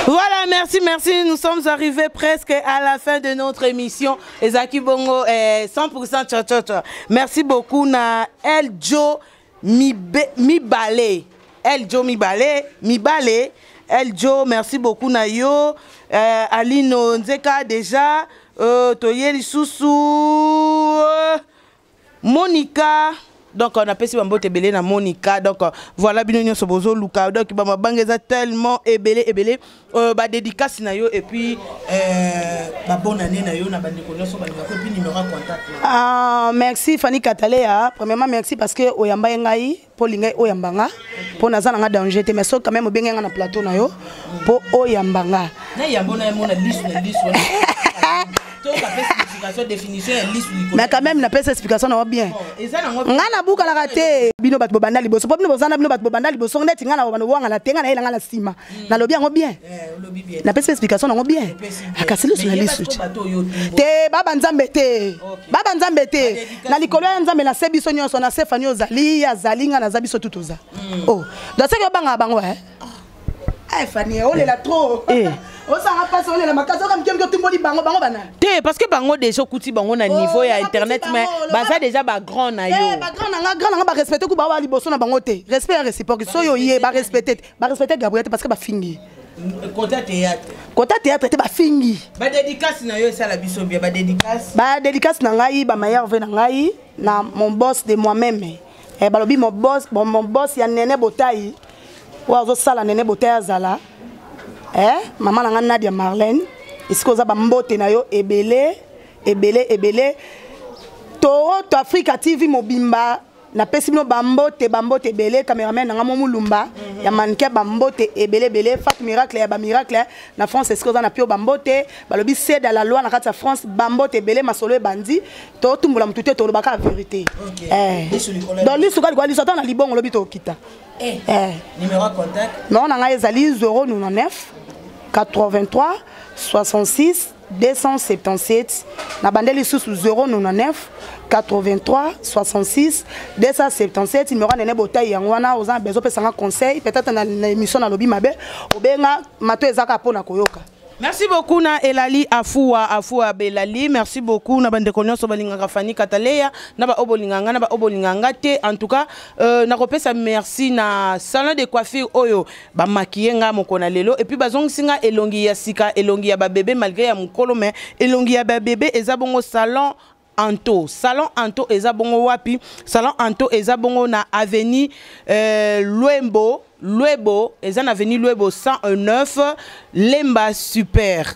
Speaker 2: voilà, merci, merci. Nous sommes arrivés presque à la fin de notre émission. Ezaki Bongo, 100% tcha tcha tcha. Merci beaucoup na El Joe Mibale. El Joe Mibale. Mibale. El Joe, merci beaucoup na yo. Euh, Alino Nzeka déjà. Euh, Toye Lissousou. Euh, Monica donc on apesi ba mbote ebele na Monica donc voilà bino nyonso bozo luka donc ba mabanga eza tellement ebele ebele euh, ba dédicace na yo et puis euh, ba bonne année na yo na ba ndeko nyonso ba ndeko puis numéro contact
Speaker 1: ah merci Fanny Katalea premièrement merci parce que oyamba ngai mpo olingai oyamba nga mpo naza na nga danger te mais soki quand même obenge nga na plateau na yo mpo oyamba nga mais quand même napesa explication nao bien nga nabukalaka te bino bato bobanda liboso mpo bino boza na bino bato bobanda liboso neti nga na bobanda bowangana te nga nayela nga na nsima Hmm. nalobi yango bien
Speaker 2: eh,
Speaker 1: napesi explication nango bien ah, kasi lisu na lisu te baba nzambe te baba nzambe te na likolo ya nzambe nase biso nyonso na sefani ozali azali ngai naza biso tu toza hmm. o oh. donc soki obangaka bango e eh? ah. eh, fani olela trop osanga mpasi olela makasi oka mikemike otumboli bango bango bana
Speaker 2: te parce que bango déjà okuti bango na
Speaker 1: oh,
Speaker 2: niveau ya internet mais baza déjà bagrand na yo eh,
Speaker 1: bagrand na nga grand na nga barespecte ku bawa liboso na bango te respect ya réciproque soki oye barespecte te ba respecter Gabriel parce que ba fingi
Speaker 2: kota théâtre
Speaker 1: kota théâtre te bafingi
Speaker 2: badédicace na yo esala biso bia badédicace
Speaker 1: badédicace na ngai bamayerve na ngai na mon boss de moi-même eh, balobi mon boss, bon, mon boss ya nene botai oyo azosala nene botai azala eh, mama na ngai nadia marlene esika oza bambote na yo ebele ebele ebele toro to afrika tv mobimba napesi bino bambote bambote ebele cameraman nanga mo mulumba ya mannequin bambote ebele ebele fat miracle ya bamiracle na france eske oza na pio bambote balobi seda la loi na kati ya france bambote ebele masolo ebandi totumbola motu te tolobaka ya
Speaker 2: verité
Speaker 1: eh. donc lisuka likola liso ata na libongo lobi tokita
Speaker 2: eh.
Speaker 1: eh. noo na ngai ezali 099 83 66 277 na bandeli lisusu 099 83 66 277 numero nene botai yango wana oza na bezo opesa nga conseil peut-être na, na émission nalobi mabe obenga mato ezaka mpo na koyoka
Speaker 2: merci beaucoup na elali afua afua belali merci beaucoup na bandeko nyonso balingaka fani kataleya na baoyo bolinga nga na baoyo bolinga nga te en tout cas euh, nakopesa merci na salon de coiffure oyo bamakiye nga moko na lelo epuis bazongisi nga elongi ya sika elongi ya babebe malgre ya mokolo me elongi ya babebe eza bongo salon anto salon anto eza bongo wapi salon anto eza bongo na avenue euh, lwembo lwebo eza na avenue lwebo 109 lemba super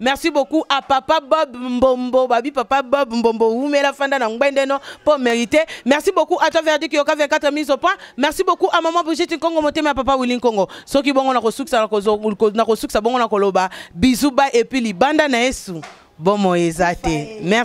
Speaker 2: merci beaucoup à papa bob mbombo babi papa bob mbombo wumela fanda na ngbende no pour mérité merci beaucoup à toi verdict yoka 24 mise au point merci beaucoup à maman brigitte nkongo motema ya papa willi nkongo soki bongo nakosukisa nakosukisa bongo nakoloba bizu ba epi libanda na yesu bomoi eza te merci